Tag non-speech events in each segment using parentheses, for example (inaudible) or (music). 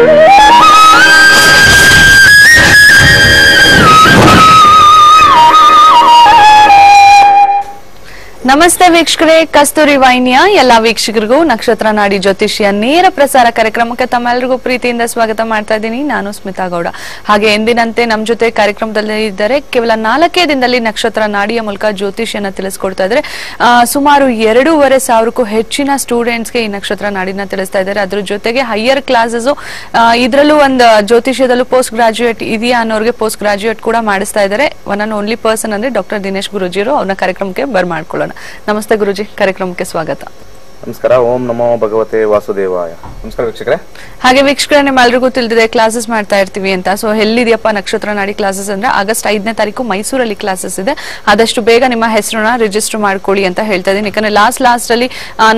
Yeah. ನಮಸ್ತೆ ವೀಕ್ಷಕರೇ, ಕಸ್ತೂರಿ ವಾಹಿನಿಯ ಎಲ್ಲಾ ವೀಕ್ಷಕರಿಗೂ ನಕ್ಷತ್ರ ನಾಡಿ ಜ್ಯೋತಿಷಿಯ ನೇರ ಪ್ರಸಾರ ಕಾರ್ಯಕ್ರಮಕ್ಕೆ ತಮ್ಮೆಲ್ಲರಿಗೂ ಪ್ರೀತಿಯಿಂದ ಸ್ವಾಗತ ಮಾಡ್ತಾ ಇದ್ದೀನಿ. ನಾನು ಸ್ಮಿತಾ ಗೌಡ. ಹಾಗೆ ಎಂದಿನಂತೆ ನಮ್ಮ ಜೊತೆ ಕಾರ್ಯಕ್ರಮದಲ್ಲಿ ಇದ್ದಾರೆ ಕೇವಲ ನಾಲ್ಕೇ ದಿನದಲ್ಲಿ ನಕ್ಷತ್ರ ನಾಡಿಯ ಮೂಲಕ ಜ್ಯೋತಿಷಿಯನ್ನ ತಿಳಿಸ್ಕೊಡ್ತಾ ಇದ್ದಾರೆ. ಸುಮಾರು ಎರಡೂವರೆ ಸಾವಿರಕ್ಕೂ ಹೆಚ್ಚಿನ ಸ್ಟೂಡೆಂಟ್ಸ್ಗೆ ಈ ನಕ್ಷತ್ರ ನಾಡಿನ ತಿಳಿಸ್ತಾ ಇದ್ದಾರೆ. ಅದ್ರ ಜೊತೆಗೆ ಹೈಯರ್ ಕ್ಲಾಸಸ್ ಇದರಲ್ಲೂ ಒಂದು ಜ್ಯೋತಿಷ್ಯದಲ್ಲೂ ಪೋಸ್ಟ್ ಗ್ರಾಜುಯೇಟ್ ಇದೆಯಾ ಅನ್ನೋರಿಗೆ ಪೋಸ್ಟ್ ಗ್ರಾಜುಯೇಟ್ ಕೂಡ ಮಾಡಿಸ್ತಾ ಇದ್ದಾರೆ. ಒನ್ ಅಂಡ್ ಓನ್ಲಿ ಪರ್ಸನ್ ಅಂದ್ರೆ ಡಾಕ್ಟರ್ ದಿನೇಶ್ ಗುರುಜಿರು ಅವ್ರನ್ನ ಕಾರ್ಯಕ್ರಮಕ್ಕೆ ಬರ್ಮಾಡ್ಕೊಳ್ಳೋಣ. ನಮಸ್ತೆ ಗುರುಜಿ ಕಾರ್ಯಕ್ರಮಕ್ಕೆ ಸ್ವಾಗತ. ನಮಸ್ಕಾರ, ಓಂ ನಮೋ ಭಗವತೆ ವಾಸುದೇವಾಯ. ನಮಸ್ಕಾರ ವೀಕ್ಷಕರೇ. ಹಾಗೆ ವೀಕ್ಷಕರೇ ನಿಮ್ಮೆಲ್ಲರಿಗೂ ತಿಳಿದಿದೆ ಕ್ಲಾಸಸ್ ಮಾಡ್ತಾ ಇರ್ತೀವಿ ಅಂತ. ಸೊ ಎಲ್ಲಿದೆಯಪ್ಪ ನಕ್ಷತ್ರ ನಾಡಿ ಕ್ಲಾಸಸ್ ಅಂದ್ರೆ, ಆಗಸ್ಟ್ ಐದನೇ ತಾರೀಕು ಮೈಸೂರಲ್ಲಿ ಕ್ಲಾಸಸ್ ಇದೆ. ಆದಷ್ಟು ಬೇಗ ನಿಮ್ಮ ಹೆಸರನ್ನ ರಿಜಿಸ್ಟರ್ ಮಾಡ್ಕೊಳ್ಳಿ ಅಂತ ಹೇಳ್ತಾ ಇದೀನಿ ಯಾಕಂದ್ರೆ ಲಾಸ್ಟ್ ಲಾಸ್ಟ್ ಅಲ್ಲಿ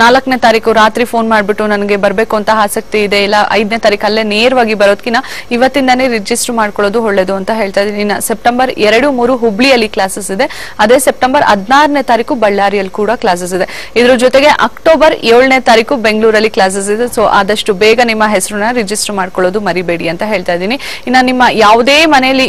ನಾಲ್ಕನೇ ತಾರೀಕು ರಾತ್ರಿ ಫೋನ್ ಮಾಡ್ಬಿಟ್ಟು ನನಗೆ ಬರಬೇಕು ಅಂತ ಆಸಕ್ತಿ ಇದೆ. ಇಲ್ಲ, ಐದನೇ ತಾರೀಕು ಅಲ್ಲೇ ನೇರವಾಗಿ ಬರೋದ್ಕಿನ ಇವತ್ತಿಂದಾನೇ ರಿಜಿಸ್ಟರ್ ಮಾಡ್ಕೊಳ್ಳೋದು ಒಳ್ಳೇದು ಅಂತ ಹೇಳ್ತಾ ಇದೀನಿ ಇನ್ನ ಸೆಪ್ಟೆಂಬರ್ ಎರಡು, ಮೂರು ಹುಬ್ಳಿಯಲ್ಲಿ ಕ್ಲಾಸಸ್ ಇದೆ. ಅದೇ ಸೆಪ್ಟೆಂಬರ್ ಹದಿನಾರನೇ ತಾರೀಕು ಬಳ್ಳಾರಿಯಲ್ಲಿ ಕೂಡ ಕ್ಲಾಸಸ್ ಇದೆ. ಇದ್ರ ಜೊತೆಗೆ ಅಕ್ಟೋಬರ್ ಏಳನೇ ತಾರೀಕು ಬೆಂಗಳೂರಲ್ಲಿ ಕ್ಲಾಸಸ್ ಇದೆ ಸೊ ಆದಷ್ಟು ಬೇಗ ನಿಮ್ಮ ಹೆಸರನ್ನ ರಿಜಿಸ್ಟರ್ ಮಾಡ್ಕೊಳ್ಳೋದು ಮರಿಬೇಡಿ ಅಂತ ಹೇಳ್ತಾ ಇದ್ದೀನಿ. ಇನ್ನ ನಿಮ್ಮ ಯಾವುದೇ ಮನೆಯಲ್ಲಿ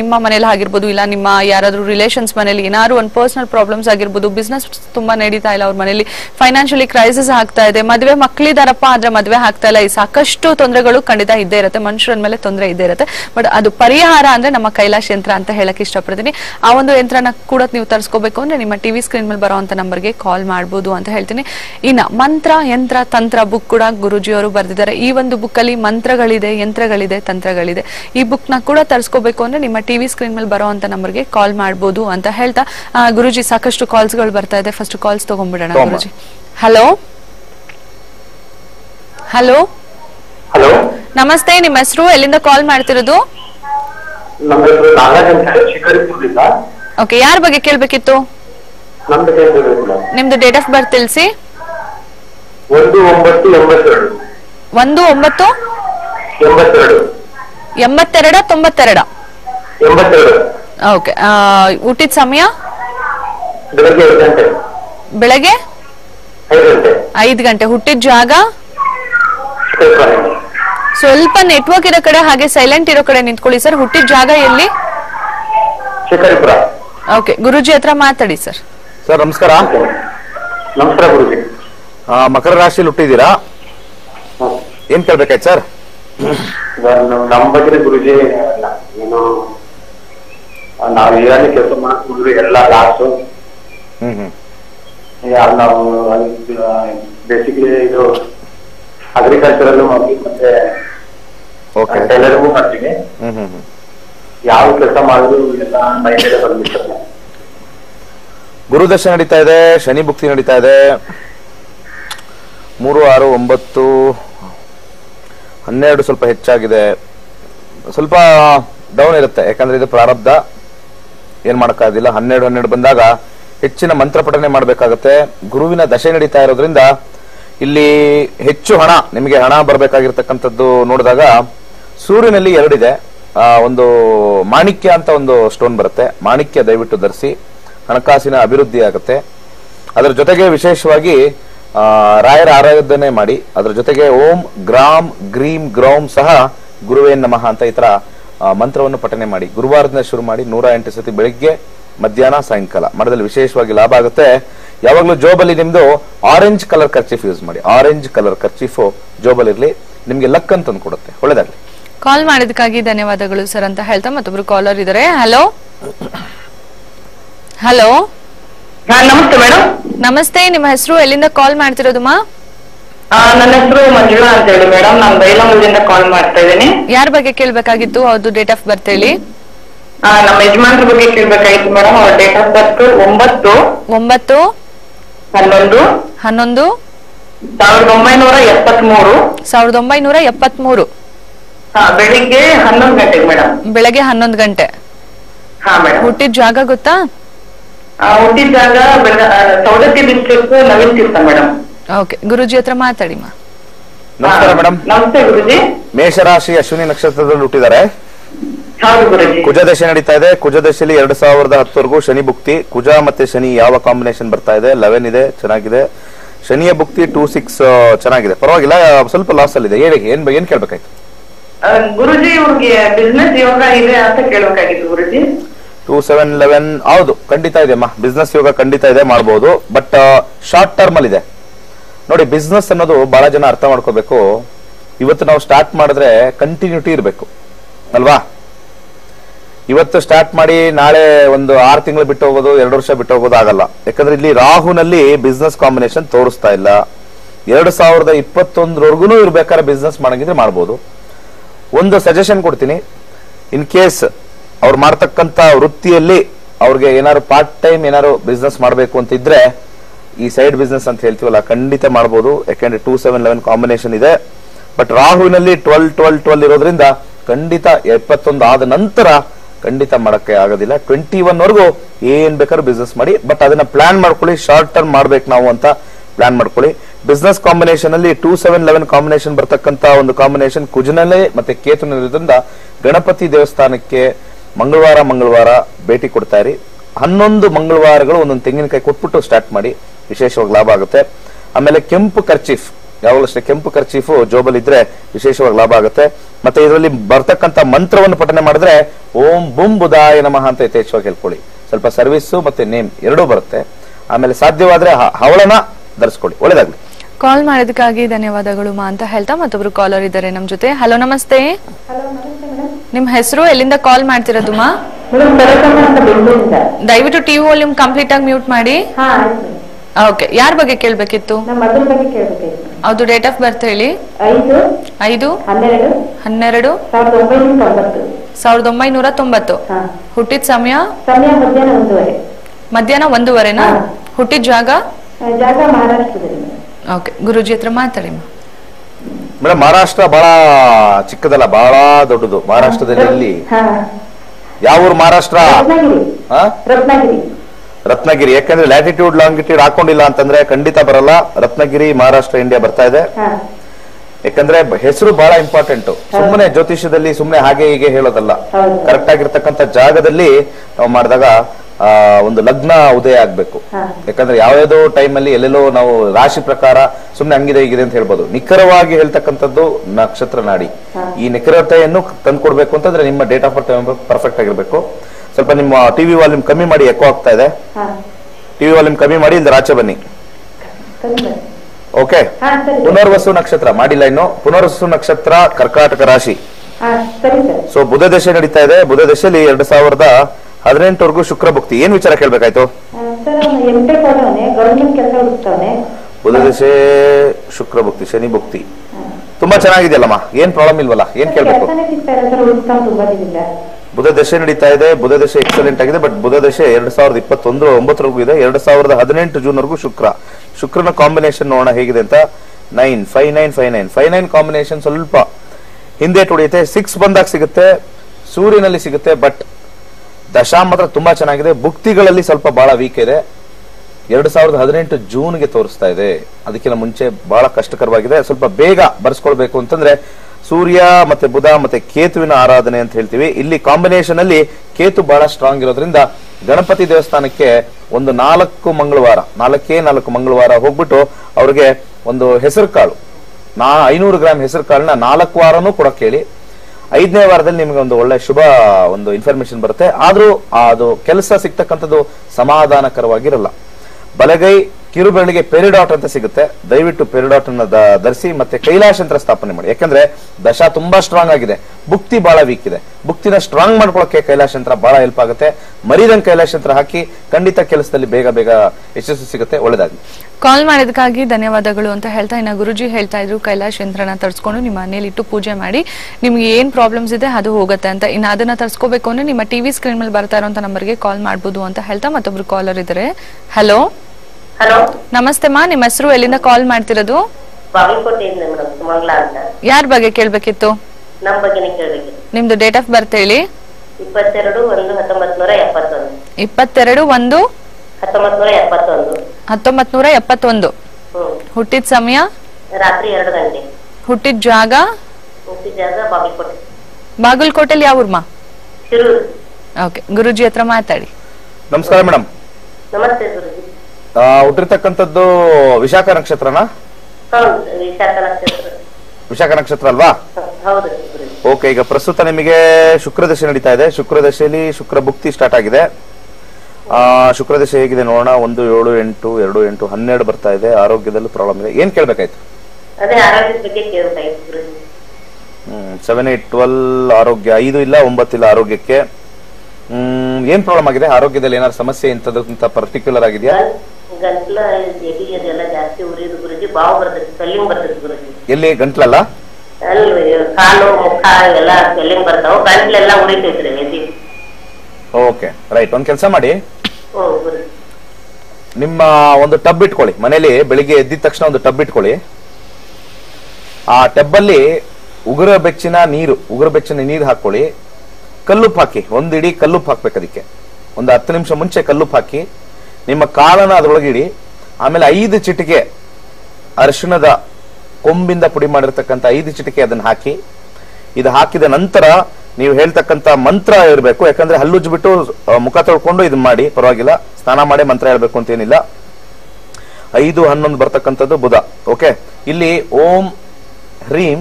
ನಿಮ್ಮ ಮನೇಲಿ ಆಗಿರ್ಬೋದು, ಇಲ್ಲ ನಿಮ್ಮ ಯಾರಾದ್ರೂ ರಿಲೇಷನ್ಸ್ ಮನೇಲಿ ಏನಾದ್ರು ಒಂದು ಪರ್ಸನಲ್ ಪ್ರಾಬ್ಲಮ್ಸ್ ಆಗಿರ್ಬೋದು ಬಿಸ್ನೆಸ್ ತುಂಬಾ ನಡೀತಾ ಇಲ್ಲ ಅವ್ರ ಮನೇಲಿ ಫೈನಾನ್ಷಿಯಲಿ ಕ್ರೈಸಿಸ್ ಆಗ್ತಾ ಇದೆ, ಮದುವೆ ಮಕ್ಕಳಿದಾರಪ್ಪ ಆದ್ರೆ ಮದುವೆ ಆಗ್ತಾ ಇಲ್ಲ, ಈ ಸಾಕಷ್ಟು ತೊಂದರೆಗಳು ಖಂಡಿತ ಇದ್ದೇ ಇರುತ್ತೆ, ಮನುಷ್ಯರ ಮೇಲೆ ತೊಂದರೆ ಇದ್ದೇ ಇರುತ್ತೆ ಬಟ್ ಅದು ಪರಿಹಾರ ಅಂದ್ರೆ ನಮ್ಮ ಕೈಲಾಶ್ ಯಂತ್ರ ಅಂತ ಹೇಳಕ್ ಇಷ್ಟಪಡ್ತೀನಿ. ಆ ಒಂದು ಯಂತ್ರನ ಕೂಡ ನೀವು ತರಿಸ್ಕೋಬೇಕು ಅಂದ್ರೆ ನಿಮ್ಮ ಟಿವಿ ಸ್ಕ್ರೀನ್ ಮೇಲೆ ಬರುವಂತ ನಂಬರ್ಗೆ ಕಾಲ್ ಮಾಡಬಹುದು ಅಂತ ಹೇಳ್ತೀನಿ. ಇನ್ನ ಮಂತ್ರ ಯಂತ್ರ ತಂತ್ರ ಬುಕ್ ಕೂಡ ಗುರುಜಿ ಅವರು ಬರೆದಿದ್ದಾರೆ. ಈ ಒಂದು ಬುಕ್ ಅಲ್ಲಿ ಮಂತ್ರಗಳಿದೆ ಯಂತ್ರಗಳಿದೆ ತಂತ್ರಗಳಿದೆ. ಈ ಬುಕ್ನ ಕೂಡ ತರಿಸ್ಕೋಬೇಕು ಅಂದ್ರೆ ನಿಮ್ಮ ಟಿವಿ ಸ್ಕ್ರೀನ್ ಮೇಲೆ ಬರುವಂತ ನಂಬರ್ಗೆ ಕಾಲ್ ಮಾಡಬಹುದು ಅಂತ ಹೇಳ್ತಾ ಗುರುಜಿ ಸಾಕಷ್ಟು ಕಾಲ್ಸ್ಗಳು ಬರ್ತಾ ಇದೆ. ಫಸ್ಟ್ ಕಾಲ್ಸ್ ತಗೊಂಡ್ಬಿಡೋಣ. ಗುರುಜಿ. ಹಲೋ ಹಲೋ ಹಲೋ ನಮಸ್ತೆ ನಿಮ್ಮ ಹೆಸರು? ಎಲ್ಲಿಂದ ಕಾಲ್ ಮಾಡ್ತಿರೋದು? ಅಂತ ಓಕೆ ಯಾರ ಬಗ್ಗೆ ಕೇಳ್ಬೇಕಿತ್ತು? ನಿಮ್ದು ಡೇಟ್ ಆಫ್ ಬರ್ತ್ ತಿಳಿಸಿ. ಒಂದು ಒಂಬತ್ತು ಎಂಬತ್ತೆರಡು. ಒಂದು ಒಂಬತ್ತು ಎಂಬತ್ತೆರಡು. ಎಂಬತ್ತೆರಡ ತೊಂಬತ್ತೆರಡ. ಎಂಬತ್ತೆರಡು. ಓಕೆ ಹುಟ್ಟಿದ ಸಮಯ? ಬೆಳಗ್ಗೆ ಐದು ಗಂಟೆ. ಬೆಳಗ್ಗೆ ಐದು ಗಂಟೆ. ಐದು ಗಂಟೆ. ಹುಟ್ಟಿದ ಜಾಗ? ಸ್ವಲ್ಪ ನೆಟ್ವರ್ಕ್ ಇರೋ ಕಡೆ ಹಾಗೆ ಸೈಲೆಂಟ್ ಇರೋ ಕಡೆ ನಿಂತ್ಕೊಳ್ಳಿ ಸರ್. ಹುಟ್ಟಿದ ಜಾಗ ಎಲ್ಲಿ? ಶಿಕಾರಿಪುರ ಓಕೆ ಗುರುಜಿ ಹತ್ರ ಮಾತಾಡಿ ಸರ್. ಸರ್ ನಮಸ್ಕಾರ. ನಮಸ್ಕಾರ ಗುರುಜಿ. ಮಕರ ರಾಶಿಯಲ್ಲಿ ಹುಟ್ಟಿದ್ದೀರಾ. ಏನ್ ಕೇಳ್ಬೇಕಾಯ್ತು ಸರ್? ನಮ್ಮ ಬಗ್ಗೆ ಗುರುಜಿ ಏನು ನಾವು ಏನೇ ಕೆಲಸ ಮಾಡ್ತಿದ್ರು ಎಲ್ಲ ಲಾಸು ನಾವು ಬೇಸಿಕಲಿ ಇದು ಅಗ್ರಿಕಲ್ಚರಲ್ಲೂ ಮಾಡ್ತೀವಿ ಮತ್ತೆ ಟೈಲರಿಂಗು ಮಾಡ್ತೀವಿ ಯಾವ ಕೆಲಸ ಮಾಡಿದ್ರು ಎಲ್ಲ ಮೈಮೇಲೆ ಬಂದ್ಬಿಡ್ತಾರೆ ಗುರುದರ್ಶನ ನಡೀತಾ ಇದೆ ಶನಿ ಭುಕ್ತಿ ನಡೀತಾ ಇದೆ. ಮೂರು, ಆರು, ಒಂಬತ್ತು, ಹನ್ನೆರಡು ಸ್ವಲ್ಪ ಹೆಚ್ಚಾಗಿದೆ. ಸ್ವಲ್ಪ ಡೌನ್ ಇರುತ್ತೆ, ಯಾಕಂದ್ರೆ ಇದು ಪ್ರಾರಬ್ಧ. ಏನ್ ಮಾಡೋಕ್ಕಾಗದಿಲ್ಲ ಹನ್ನೆರಡು ಹನ್ನೆರಡು ಬಂದಾಗ ಹೆಚ್ಚಿನ ಮಂತ್ರ ಪಠನೆ ಮಾಡಬೇಕಾಗತ್ತೆ. ಗುರುವಿನ ದಶೆ ನಡೀತಾ ಇರೋದ್ರಿಂದ ಇಲ್ಲಿ ಹೆಚ್ಚು ಹಣ, ನಿಮಗೆ ಹಣ ಬರಬೇಕಾಗಿರ್ತಕ್ಕಂಥದ್ದು ನೋಡಿದಾಗ ಸೂರ್ಯನಲ್ಲಿ ಎರಡಿದೆ. ಒಂದು ಮಾಣಿಕ್ಯ ಅಂತ ಒಂದು ಸ್ಟೋನ್ ಬರುತ್ತೆ. ಮಾಣಿಕ್ಯ ದಯವಿಟ್ಟು ಧರಿಸಿ ಹಣಕಾಸಿನ ಅಭಿವೃದ್ಧಿ ಆಗುತ್ತೆ ಅದರ ಜೊತೆಗೆ ವಿಶೇಷವಾಗಿ ರಾಯರ ಆರಾಧನೆ ಮಾಡಿ ಅದರ ಜೊತೆಗೆ ಓಂ ಗ್ರಾಮ್ ಗ್ರೀಂ ಗ್ರೌಂ ಸಹ ಗುರುವೇ ನಮಃ ಅಂತ ಈ ತರ ಮಂತ್ರವನ್ನು ಪಠನೆ ಮಾಡಿ ಗುರುವಾರದಿಂದ ಶುರು ಮಾಡಿ ನೂರ ಎಂಟು ಸತಿ ಬೆಳಿಗ್ಗೆ ಮಧ್ಯಾಹ್ನ ಸಾಯಂಕಾಲ. ಮಾಡೋದ್ರಲ್ಲಿ ವಿಶೇಷವಾಗಿ ಲಾಭ ಆಗುತ್ತೆ. ಯಾವಾಗಲೂ ಜೋಬಲ್ಲಿ ನಿಮ್ದು ಆರೆಂಜ್ ಕಲರ್ ಕರ್ಚೀಫ್ ಯೂಸ್ ಮಾಡಿ. ಆರೆಂಜ್ ಕಲರ್ ಕರ್ಚೀಫು ಜೋಬಲ್ ಇರ್ಲಿ ನಿಮ್ಗೆ ಲಕ್ ಅಂತ ತಂದು ಕೊಡುತ್ತೆ. ಒಳ್ಳೇದಾಗ್ಲಿ. ಕಾಲ್ ಮಾಡಿದಕ್ಕಾಗಿ ಧನ್ಯವಾದಗಳು ಸರ್ ಅಂತ ಹೇಳ್ತಾ ಮತ್ತೊಬ್ರು ಕಾಲರ್ ಇದಾರೆ. ಹಲೋ ಹಲೋ ನಮಸ್ತೆ ಮೇಡಮ್ ನಮಸ್ತೆ ನಿಮ್ಮ ಹೆಸರು ಎಲ್ಲಿಂದ ಕಾಲ್ ಮಾಡ್ತಿರೋದು ನನ್ನ ಹೆಸರು ಮಂಜುಳಾ ಅಂತ ಹೇಳಿ ಮೇಡಮ್ ನಾನು ಬೈಲಮೂರಿಂದ ಕಾಲ್ ಮಾಡ್ತಾ ಇದ್ದೀನಿ. ಯಾರ ಬಗ್ಗೆ ಕೇಳ್ಬೇಕಾಗಿತ್ತು? ಅವ್ರದ್ದು ಡೇಟ್ ಆಫ್ ಬರ್ತ್ ಹೇಳಿ. ನಮ್ಮ ಯಜಮಾನ್ರ ಬಗ್ಗೆ ಕೇಳಬೇಕಾಗಿತ್ತು ಮೇಡಮ್ ಅವ್ರ ಡೇಟ್ ಆಫ್ ಬರ್ತ್ ಒಂಬತ್ತು ಒಂಬತ್ತು ಹನ್ನೊಂದು ಹನ್ನೊಂದು ಸಾವಿರದ ಒಂಬೈನೂರ ಎಪ್ಪತ್ಮೂರು. ಸಾವಿರದ ಒಂಬೈನೂರ ಎಪ್ಪತ್ಮೂರು. ಬೆಳಿಗ್ಗೆ ಹನ್ನೊಂದು ಗಂಟೆಗೆ ಮೇಡಮ್ ಬೆಳಗ್ಗೆ ಹನ್ನೊಂದು ಗಂಟೆ. ಹುಟ್ಟಿದ ಜಾಗ ಗೊತ್ತಾ? ಹುಟ್ಟಿದ ಜಾಗ ಬೆಳ- ಆ, Savadatti district Naveen Teertha madam okay Guruji ಹತ್ರ ಮಾತಾಡಿ ನಮಸ್ಕಾರ ಮೇಡಮ್ ನಮಸ್ತೆ ಗುರುಜಿ. ಮೇಷರಾಶಿ ಅಶ್ವಿನಿ ನಕ್ಷತ್ರದಲ್ಲಿ ಹುಟ್ಟಿದ್ದಾರೆ. ಕುಜದಶಿ ನಡೀತಾ ಇದೆ. ಕುಜದಶೆಯಲ್ಲಿ ಎರಡ್ ಸಾವಿರದ ಹತ್ತವರೆಗೂ ಶನಿ ಭುಕ್ತಿ ಕುಜ ಮತ್ತೆ ಶನಿ ಯಾವ ಕಾಂಬಿನೇಷನ್ ಬರ್ತಾ ಇದೆ? ಲೆವೆನ್ ಇದೆ ಚೆನ್ನಾಗಿದೆ. ಶನಿಯ ಭುಕ್ತಿ ಟೂ ಸಿಕ್ಸ್ ಚೆನ್ನಾಗಿದೆ. ಪರವಾಗಿಲ್ಲ ಸ್ವಲ್ಪ ಲಾಸ್ ಅಲ್ಲಿ ಇದೆ ಹೇಳಿ ಏನ್ ಏನ್ ಕೇಳ್ಬೇಕಾಯ್ತು? ಗುರುಜಿ ಇವ್ರಿಗೆ ಬಿಸ್ನೆಸ್ ಯೋಗ ಇದೆ ಅಂತ ಕೇಳ್ಬೇಕಾಗಿತ್ತು ಗುರುಜಿ. ಟೂ ಸೆವೆನ್ ಲೆವೆನ್ ಹೌದು, ಖಂಡಿತ ಇದೆ ಅಮ್ಮ. ಬಿಸ್ನೆಸ್ ಯೋಗ ಖಂಡಿತ ಇದೆ, ಮಾಡ್ಬೋದು. ಬಟ್ ಶಾರ್ಟ್ ಟರ್ಮ್ ಅಲ್ಲಿ ಇದೆ. ನೋಡಿ ಬಿಸ್ನೆಸ್ ಅನ್ನೋದು ಬಹಳ ಜನ ಅರ್ಥ ಮಾಡ್ಕೋಬೇಕು. ಇವತ್ತು ನಾವು ಸ್ಟಾರ್ಟ್ ಮಾಡಿದ್ರೆ ಕಂಟಿನ್ಯೂಟಿ ಇರಬೇಕು. ಅಲ್ವಾ? ಇವತ್ತು ಸ್ಟಾರ್ಟ್ ಮಾಡಿ ನಾಳೆ ಒಂದು ಆರು ತಿಂಗಳು ಬಿಟ್ಟು ಹೋಗೋದು, ಎರಡು ವರ್ಷ ಬಿಟ್ಟು ಹೋಗೋದು ಆಗಲ್ಲ. ಯಾಕಂದ್ರೆ ಇಲ್ಲಿ ರಾಹುನಲ್ಲಿ ಬಿಸ್ನೆಸ್ ಕಾಂಬಿನೇಷನ್ ತೋರಿಸ್ತಾ ಇಲ್ಲ. ಎರಡು ಸಾವಿರದ ಇಪ್ಪತ್ತೊಂದರವರೆಗೂ ಇರ್ಬೇಕಾದ್ರೆ ಬಿಸ್ನೆಸ್ ಮಾಡಂಗಿದ್ರೆ ಮಾಡ್ಬೋದು. ಒಂದು ಸಜೆಷನ್ ಕೊಡ್ತೀನಿ. ಇನ್ ಕೇಸ್ ಅವ್ರು ಮಾಡ್ತಕ್ಕಂತ ವೃತ್ತಿಯಲ್ಲಿ ಅವ್ರಿಗೆ ಏನಾದ್ರು ಪಾರ್ಟ್ ಟೈಮ್ ಏನಾದ್ರು ಬಿಸ್ನೆಸ್ ಮಾಡಬೇಕು ಅಂತ ಇದ್ರೆ ಈ ಸೈಡ್ ಬಿಸ್ನೆಸ್ ಅಂತ ಹೇಳ್ತೀವಲ್ಲ, ಖಂಡಿತ ಮಾಡ್ಬೋದು. ಯಾಕೆಂದ್ರೆ ಟೂ ಸೆವೆನ್ ಲೆವೆನ್ ಕಾಂಬಿನೇಷನ್ ಇದೆ. ಬಟ್ ರಾಹುವಿನಲ್ಲಿ ಟ್ವೆಲ್ ಟ್ವೆಲ್ ಟ್ವೆಲ್ ಇರೋದ್ರಿಂದ ಖಂಡಿತ ಎಪ್ಪತ್ತೊಂದು ಆದ ನಂತರ ಖಂಡಿತ ಮಾಡಕ್ಕೆ ಆಗೋದಿಲ್ಲ. ಟ್ವೆಂಟಿ ಒನ್ ವರೆಗೂ ಏನ್ ಬೇಕಾದ್ರೂ ಬಿಸ್ನೆಸ್ ಮಾಡಿ ಬಟ್ ಅದನ್ನ ಪ್ಲಾನ್ ಮಾಡ್ಕೊಳ್ಳಿ ಶಾರ್ಟ್ ಟರ್ಮ್ ಮಾಡ್ಬೇಕು ನಾವು ಅಂತ ಪ್ಲಾನ್ ಮಾಡ್ಕೊಳ್ಳಿ. ಬಿಸ್ನೆಸ್ ಕಾಂಬಿನೇಷನ್ ಅಲ್ಲಿ ಟೂ ಸೆವೆನ್ ಲೆವೆನ್ ಕಾಂಬಿನೇಷನ್ ಬರ್ತಕ್ಕಂತ ಒಂದು ಕಾಂಬಿನೇಷನ್ ಕುಜನಲ್ಲೇ ಮತ್ತೆ ಕೇತುನಲ್ಲಿರೋದ್ರಿಂದ ಗಣಪತಿ ದೇವಸ್ಥಾನಕ್ಕೆ ಮಂಗಳವಾರ ಮಂಗಳವಾರ ಭೇಟಿ ಕೊಡ್ತಾ ಇರಿ. ಹನ್ನೊಂದು ಮಂಗಳವಾರಗಳು ಒಂದೊಂದು ತೆಂಗಿನಕಾಯಿ ಕೊಟ್ಬಿಟ್ಟು ಸ್ಟಾರ್ಟ್ ಮಾಡಿ ವಿಶೇಷವಾಗಿ ಲಾಭ ಆಗುತ್ತೆ. ಆಮೇಲೆ ಕೆಂಪು ಖರ್ಚೀಫ್ ಯಾವಾಗಲೂ ಅಷ್ಟೇ ಕೆಂಪು ಖರ್ಚೀಫು ಜೋಬಲ್ ಇದ್ರೆ ವಿಶೇಷವಾಗಿ ಲಾಭ ಆಗುತ್ತೆ. ಮತ್ತೆ ಇದರಲ್ಲಿ ಬರ್ತಕ್ಕಂಥ ಮಂತ್ರವನ್ನು ಪಠನೆ ಮಾಡಿದ್ರೆ ಓಂ ಬುಂ ಬುಧಾಯ ನಮಃ ಅಂತ ಯಥೇಚ್ಛವಾಗಿ ಹೇಳ್ಕೊಳ್ಳಿ. ಸ್ವಲ್ಪ ಸರ್ವಿಸ್ಸು ಮತ್ತೆ ನೇಮ್ ಎರಡೂ ಬರುತ್ತೆ. ಆಮೇಲೆ ಸಾಧ್ಯವಾದ್ರೆ ಹವಳನ ಧರಿಸ್ಕೊಳ್ಳಿ. ಒಳ್ಳೇದಾಗ್ಲಿ. ಕಾಲ್ ಮಾಡೋದಕ್ಕಾಗಿ ಧನ್ಯವಾದಗಳು ಮಾ ಅಂತ ಹೇಳ್ತಾ ಮತ್ತೊಬ್ರು ಕಾಲರ್ ಇದ್ದಾರೆ ನಮ್ ಜೊತೆ. ಹಲೋ ನಮಸ್ತೆ. ನಿಮ್ ಹೆಸರು ಎಲ್ಲಿಂದ ಕಾಲ್ ಮಾಡ್ತಿರೋದು ಮಾ ದಯವಿಟ್ಟು ಟಿವಿ ವಾಲ್ಯೂಮ್ ಕಂಪ್ಲೀಟ್ ಆಗಿ ಮ್ಯೂಟ್ ಮಾಡಿ. ಓಕೆ ಯಾರ ಬಗ್ಗೆ ಕೇಳ್ಬೇಕಿತ್ತು? ಅವ್ರದ್ದು ಡೇಟ್ ಆಫ್ ಬರ್ತ್ ಹೇಳಿ. ಐದು ಹನ್ನೆರಡು ಸಾವಿರದ ಒಂಬೈನೂರ ತೊಂಬತ್ತು. ಹುಟ್ಟಿದ ಸಮಯ? ಮಧ್ಯಾಹ್ನ ಒಂದೂವರೆನಾ. ಹುಟ್ಟಿದ ಜಾಗ? ಓಕೆ ಗುರುಜಿ ಹತ್ರ ಮಾತಾಡಿ ಮಾ. ಮೇಡಮ್ ಮಹಾರಾಷ್ಟ್ರ ಬಹಳ ಚಿಕ್ಕದಲ್ಲ ಬಹಳ ದೊಡ್ಡದು ಮಹಾರಾಷ್ಟ್ರದಲ್ಲಿ ಯಾವ ಊರು ಮಹಾರಾಷ್ಟ್ರ? ರತ್ನಗಿರಿ. ಯಾಕಂದ್ರೆ ಲ್ಯಾಟಿಟ್ಯೂಡ್ ಲಾಂಗಿಟ್ಯೂಡ್ ಹಾಕೊಂಡಿಲ್ಲ ಅಂತಂದ್ರೆ ಖಂಡಿತ ಬರಲ್ಲ. ರತ್ನಗಿರಿ ಮಹಾರಾಷ್ಟ್ರ ಇಂಡಿಯಾ ಬರ್ತಾ ಇದೆ. ಯಾಕಂದ್ರೆ ಹೆಸರು ಬಹಳ ಇಂಪಾರ್ಟೆಂಟ್ ಸುಮ್ಮನೆ ಜ್ಯೋತಿಷ್ಯದಲ್ಲಿ ಸುಮ್ಮನೆ ಹಾಗೆ ಹೀಗೆ ಹೇಳೋದಲ್ಲ. ಕರೆಕ್ಟ್ ಆಗಿರ್ತಕ್ಕಂಥ ಜಾಗದಲ್ಲಿ ನಾವು ಮಾಡಿದಾಗ ಆ, ಒಂದು ಲಗ್ನ ಉದಯ ಆಗ್ಬೇಕು. ಯಾಕಂದ್ರೆ ಯಾವ್ಯಾವ್ದೋ ಟೈಮ್ ಅಲ್ಲಿ ಎಲ್ಲೆಲ್ಲೋ ನಾವು ರಾಶಿ ಪ್ರಕಾರ ಸುಮ್ನೆ ಹಂಗಿದೆ ಹೀಗಿದೆ ಅಂತ ಹೇಳ್ಬೋದು. ನಿಖರವಾಗಿ ಹೇಳ್ತಕ್ಕಂಥದ್ದು ನಕ್ಷತ್ರ ನಾಡಿ. ಈ ನಿಖರತೆಯನ್ನು ತಂದ್ಕೊಡ್ಬೇಕು ಅಂತಂದ್ರೆ ನಿಮ್ಮ ಡೇಟ್ ಆಫ್ ಬರ್ತ್ ಪರ್ಫೆಕ್ಟ್ ಆಗಿರ್ಬೇಕು. ಸ್ವಲ್ಪ ನಿಮ್ಮ ಟಿವಿ ವಾಲ್ಯೂಮ್ ಕಮ್ಮಿ ಮಾಡಿ ಎಕೋ ಆಗ್ತಾ ಇದೆ. ಟಿವಿ ವಾಲ್ಯೂಮ್ ಕಮ್ಮಿ ಮಾಡಿ ಇಲ್ಲಿ ಆಚೆ ಬನ್ನಿ. ಓಕೆ ಪುನರ್ವಸು ನಕ್ಷತ್ರ ಮಾಡಿಲ್ಲ ಇನ್ನು. ಪುನರ್ವಸು ನಕ್ಷತ್ರ ಕರ್ಕಾಟಕ ರಾಶಿ. ಸೊ ಬುಧ ದಶೆ ನಡೀತಾ ಇದೆ. ಬುಧ ದಶೆಯಲ್ಲಿ ಎರಡ್ ಸಾವಿರದ ಹದಿನೆಂಟವರೆಗೂ ಶುಕ್ರ ಭಕ್ತಿ. ಏನ್ ವಿಚಾರ ಕೇಳ್ಬೇಕಾಯ್ತು? ಬುಧ ದಶೆ ಶುಕ್ರ ಭಕ್ತಿ ಶನಿ ಭಕ್ತಿ. ತುಂಬಾ ಚೆನ್ನಾಗಿದೆಯಲ್ಲಮ್ಮ. ಏನ್ ಪ್ರಾಬ್ಲಮ್ ಇಲ್ವಲ್ಲ? ಏನ್ ಕೇಳ್ಬೇಕು? ಬುಧ ದಶೆ ನಡೀತಾ ಇದೆ. ಬುಧ ದಶೆ ಎಕ್ಸಲೆಂಟ್ ಆಗಿದೆ. ಬಟ್ ಬುಧ ದಶೆ ಎರಡ್ ಸಾವಿರದ ಇಪ್ಪತ್ತೊಂದು ಒಂಬತ್ತರವರೆಗೂ ಇದೆ. ಎರಡ್ ಸಾವಿರದ ಹದಿನೆಂಟು ಜೂನ್ ವರೆಗೂ ಶುಕ್ರ. ಶುಕ್ರನ ಕಾಂಬಿನೇಷನ್ ನೋಡೋಣ ಹೇಗಿದೆ ಅಂತ. Nine five nine five nine five nine combination ಸ್ವಲ್ಪ ಹಿಂದೆ ಉಳಿಯುತ್ತೆ ಸಿಕ್ಸ್ ಬಂದಾಗ ಸಿಗುತ್ತೆ. ಸೂರ್ಯನಲ್ಲಿ ಸಿಗುತ್ತೆ. ಬಟ್ ದಶಾ ಮಾತ್ರ ತುಂಬಾ ಚೆನ್ನಾಗಿದೆ. ಭುಕ್ತಿಗಳಲ್ಲಿ ಸ್ವಲ್ಪ ಬಹಳ ವೀಕ್ ಇದೆ. ಎರಡ್ ಸಾವಿರದ ಹದಿನೆಂಟು ಜೂನ್ಗೆ ತೋರಿಸ್ತಾ ಇದೆ. ಅದಕ್ಕಿಂತ ಮುಂಚೆ ಬಹಳ ಕಷ್ಟಕರವಾಗಿದೆ. ಸ್ವಲ್ಪ ಬೇಗ ಬರ್ಸ್ಕೊಳ್ಬೇಕು ಅಂತಂದ್ರೆ ಸೂರ್ಯ ಮತ್ತೆ ಬುಧ ಮತ್ತೆ ಕೇತುವಿನ ಆರಾಧನೆ ಅಂತ ಹೇಳ್ತೀವಿ. ಇಲ್ಲಿ ಕಾಂಬಿನೇಷನ್ ಅಲ್ಲಿ ಕೇತು ಬಹಳ ಸ್ಟ್ರಾಂಗ್ ಇರೋದ್ರಿಂದ ಗಣಪತಿ ದೇವಸ್ಥಾನಕ್ಕೆ ಒಂದು ನಾಲ್ಕು ಮಂಗಳವಾರ, ನಾಲ್ಕೇ ನಾಲ್ಕು ಮಂಗಳವಾರ ಹೋಗ್ಬಿಟ್ಟು ಅವ್ರಿಗೆ ಒಂದು ಹೆಸರು ಕಾಳು. ನಾ ಐನೂರು ಗ್ರಾಮ್ ಹೆಸರು ಕಾಳನ್ನ ನಾಲ್ಕು ವಾರನೂ ಕೂಡ ಹೇಳಿ ಐದನೇ ವಾರದಲ್ಲಿ ನಿಮಗೆ ಒಂದು ಒಳ್ಳೆ ಶುಭ ಒಂದು ಇನ್ಫಾರ್ಮೇಶನ್ ಬರುತ್ತೆ. ಆದ್ರೂ ಅದು ಕೆಲಸ ಸಿಗ್ತಕ್ಕಂಥದ್ದು ಸಮಾಧಾನಕರವಾಗಿರಲ್ಲ. ಬಲಗೈ ಕಿರುಬೆರಳಿಗೆ ಪೆರಿಡಾಟ್ ಅಂತ ಸಿಗುತ್ತೆ. ದಯವಿಟ್ಟು ಪೆರಿಡಾಟ್ ಅನ್ನ ಧರಿಸಿ ಮತ್ತೆ ಕೈಲಾಶಂತ್ರ ಸ್ಥಾಪನೆ ಮಾಡಿ. ಯಾಕಂದ್ರೆ ದಶ ತುಂಬಾ ಸ್ಟ್ರಾಂಗ್ ಆಗಿದೆ. ಭುಕ್ತಿ ಬಹಳ ವೀಕ್ ಇದೆ. ಭುಕ್ತಿನ ಸ್ಟ್ರಾಂಗ್ ಮಾಡ್ಕೊಳಕ್ಕೆ ಕೈಲಾಶಂತ್ರ ಬಹಳ ಹೆಲ್ಪ್ ಆಗುತ್ತೆ. ಮರಿದಂಗ್ ಕೈಲಾಶಂತ್ರ ಹಾಕಿ ಖಂಡಿತ ಕೆಲಸದಲ್ಲಿ ಬೇಗ ಬೇಗ ಯಶಸ್ಸು ಸಿಗುತ್ತೆ ಒಳ್ಳೇದಾಗಿ ಕಾಲ್ ಮಾಡಿದಕ್ಕಾಗಿ ಧನ್ಯವಾದಗಳು ಅಂತ ಹೇಳ್ತಾ ಇನ್ನ ಗುರುಜಿ ಹೇಳ್ತಾ ಇದ್ರು, ಕೈಲಾಶ್ ಯಂತ್ರನ ತರ್ಸ್ಕೊಂಡು ನಿಮ್ಮ ಮನೇಲಿ ಇಟ್ಟು ಪೂಜೆ ಮಾಡಿ. ನಿಮ್ಗೆ ಏನ್ ಪ್ರಾಬ್ಲಮ್ಸ್ ಇದೆ ಅದು ಹೋಗುತ್ತೆ ಅಂತ. ಇನ್ನು ಅದನ್ನ ತರ್ಸ್ಕೋಬೇಕು ಅಂದ್ರೆ ನಿಮ್ಮ ಟಿವಿ ಸ್ಕ್ರೀನ್ ಮೇಲೆ ಬರ್ತಾ ನಂಬರ್ ನಂಬರ್ಗೆ ಕಾಲ್ ಮಾಡಬಹುದು ಅಂತ ಹೇಳ್ತಾ ಮತ್ತೊಬ್ರು ಕಾಲರ್ ಇದ್ದಾರೆ ಹಲೋ ಹಲೋ? ನಮಸ್ತೆ ಮಾ ನಿಮ್ಮ ಹೆಸರು ಎಲ್ಲಿಂದ ಕಾಲ್ ಮಾಡ್ತಿರೋದು? ಬಾಗಲಕೋಟೆಯಿಂದ ಮೇಡಮ್ ಸುಮಂಗ್ಲಾ ಅಂತ. ಯಾರ ಬಗ್ಗೆ ಕೇಳ್ಬೇಕಿತ್ತು? ನಮ್ ಬಗ್ಗೆನೇ ಕೇಳ್ಬೇಕಿತ್ತು. ನಿಮ್ದು ಡೇಟ್ ಆಫ್ ಬರ್ತ್ ಹೇಳಿ. ಇಪ್ಪತ್ತೆರಡು ಒಂದು ಹತ್ತೊಂಬತ್ ನೂರ ಎಪ್ಪತ್ತೊಂದು. ಇಪ್ಪತ್ತೆರಡು ಒಂದು ಹತ್ತೊಂಬತ್ ನೂರ ಎಪ್ಪತ್ತೊಂದು. ಹತ್ತೊಂಬತ್ ನೂರ ಎಪ್ಪತ್ತೊಂದು. ಹ್ಮ್. ಹುಟ್ಟಿದ ಸಮಯ? ರಾತ್ರಿ ಎರಡು ಗಂಟೆ. ಹುಟ್ಟಿದ ಜಾಗ? ಬಾಗಲಕೋಟೆ. ಬಾಗಲಕೋಟೆಲಿ ಯಾವ ಊರ್ಮಾ ಶಿರೂರು. ಓಕೆ ಗುರುಜಿ ಹತ್ರ ಮಾತಾಡಿ. ನಮಸ್ಕಾರ ಮೇಡಮ್. ನಮಸ್ತೆ ಗುರುಜಿ. ಹುಟ್ಟಿರ್ತಕ್ಕಂಥದ್ದು ವಿಶಾಖ ನಕ್ಷತ್ರನ? ವಿಶಾಖ ನಕ್ಷತ್ರ. ವಿಶಾಖ ನಕ್ಷತ್ರ ಅಲ್ವಾ? ಓಕೆ ಈಗ ಪ್ರಸ್ತುತ ನಿಮಗೆ ಶುಕ್ರದಶೆ ನಡೀತಾ ಇದೆ. ಶುಕ್ರದಶೆಯಲ್ಲಿ ಶುಕ್ರ ಭುಕ್ತಿ ಸ್ಟಾರ್ಟ್ ಆಗಿದೆ. ಆ ಶುಕ್ರದಶೆ ಹೇಗಿದೆ ನೋಡೋಣ. ಒಂದು ಏಳು ಎಂಟು ಎರಡು ಎಂಟು ಹನ್ನೆರಡು ಬರ್ತಾ ಇದೆ. ಆರೋಗ್ಯದಲ್ಲೂ ಪ್ರಾಬ್ಲಮ್ ಇದೆ. ಏನ್ ಕೇಳ್ಬೇಕಾಯ್ತು? ಸೆವೆನ್ ಏಟ್ ಟ್ವೆಲ್ ಆರೋಗ್ಯ ಐದು ಇಲ್ಲ ಒಂಬತ್ತಿಲ್ಲ ಆರೋಗ್ಯಕ್ಕೆ. ಹ್ಮ್ ಏನ್ ಪ್ರಾಬ್ಲಮ್ ಆಗಿದೆ? ಆರೋಗ್ಯದಲ್ಲಿ ಏನಾದ್ರು ಸಮಸ್ಯೆ ಇಂಥದ್ದು ಪರ್ಟಿಕ್ಯುಲರ್ ಆಗಿದೆಯಾ? ಗಂಟ್ಲ ಅದೆಲ್ಲ ಜಾಸ್ತಿ ಉರಿಯೋದು ಗುರುಜಿ ಬಾವು ಬರ್ತೈತಿ ಸ್ವೆಲ್ಲಿಂಗ್ ಬರ್ತೈತಿ ಗುರುಜಿ. ಎಲ್ಲಿ ಗಂಟ್ಲಲ್ಲ? ಅಲ್ರಿ ಕಾಲು ಮುಖ ಎಲ್ಲ ಸ್ವೆಲ್ಲಿಂಗ್ ಬರ್ತಾವ ಗಂಟ್ಲೆಲ್ಲ ಉರಿತೈತ್ರಿ ಎದಿ ಓಕೆ ರೈಟ್. ಒಂದ್ ಕೆಲಸ ಮಾಡಿ. ನಿಮ್ಮ ಒಂದು ಟಬ್ ಇಟ್ಕೊಳ್ಳಿ. ಮನೇಲಿ ಬೆಳಿಗ್ಗೆ ಎದ್ದಿದ ತಕ್ಷಣ ಒಂದು ಟಬ್ ಇಟ್ಕೊಳ್ಳಿ. ಆ ಟಬ್ಬಲ್ಲಿ ಉಗುರ ಬೆಚ್ಚಿನ ನೀರು ಉಗುರ ಬೆಚ್ಚಿನ ನೀರು ಹಾಕೊಳ್ಳಿ ಕಲ್ಲುಪ್ಪು ಹಾಕಿ ಒಂದಿಡಿ ಕಲ್ಲುಪ್ಪು ಹಾಕ್ಬೇಕು ಅದಕ್ಕೆ. ಒಂದು ಹತ್ತು ನಿಮಿಷ ಮುಂಚೆ ಕಲ್ಲುಪ್ಪು ಹಾಕಿ ನಿಮ್ಮ ಕಾಲನ ಅದರೊಳಗಿಡಿ ಆಮೇಲೆ ಐದು ಚಿಟಿಕೆ ಅರಿಶಿಣದ ಕೊಂಬಿಂದ ಪುಡಿ ಮಾಡಿರ್ತಕ್ಕಂಥ ಐದು ಚಿಟಿಕೆ ಅದನ್ನ ಹಾಕಿ. ಇದು ಹಾಕಿದ ನಂತರ ನೀವು ಹೇಳ್ತಕ್ಕಂತ ಮಂತ್ರ ಇರಬೇಕು ಯಾಕಂದ್ರೆ ಹಲ್ಲುಜ್ಬಿಟ್ಟು ಬಿಟ್ಟು ಮುಖ ತೊಳ್ಕೊಂಡು ಇದನ್ನ ಮಾಡಿ. ಪರವಾಗಿಲ್ಲ. ಸ್ನಾನ ಮಾಡಿ ಮಂತ್ರ ಹೇಳ್ಬೇಕು ಅಂತ ಏನಿಲ್ಲ. ಐದು ಹನ್ನೊಂದು ಬರ್ತಕ್ಕಂಥದ್ದು ಬುಧ. ಓಕೆ? ಇಲ್ಲಿ ಓಂ ಹ್ರೀಂ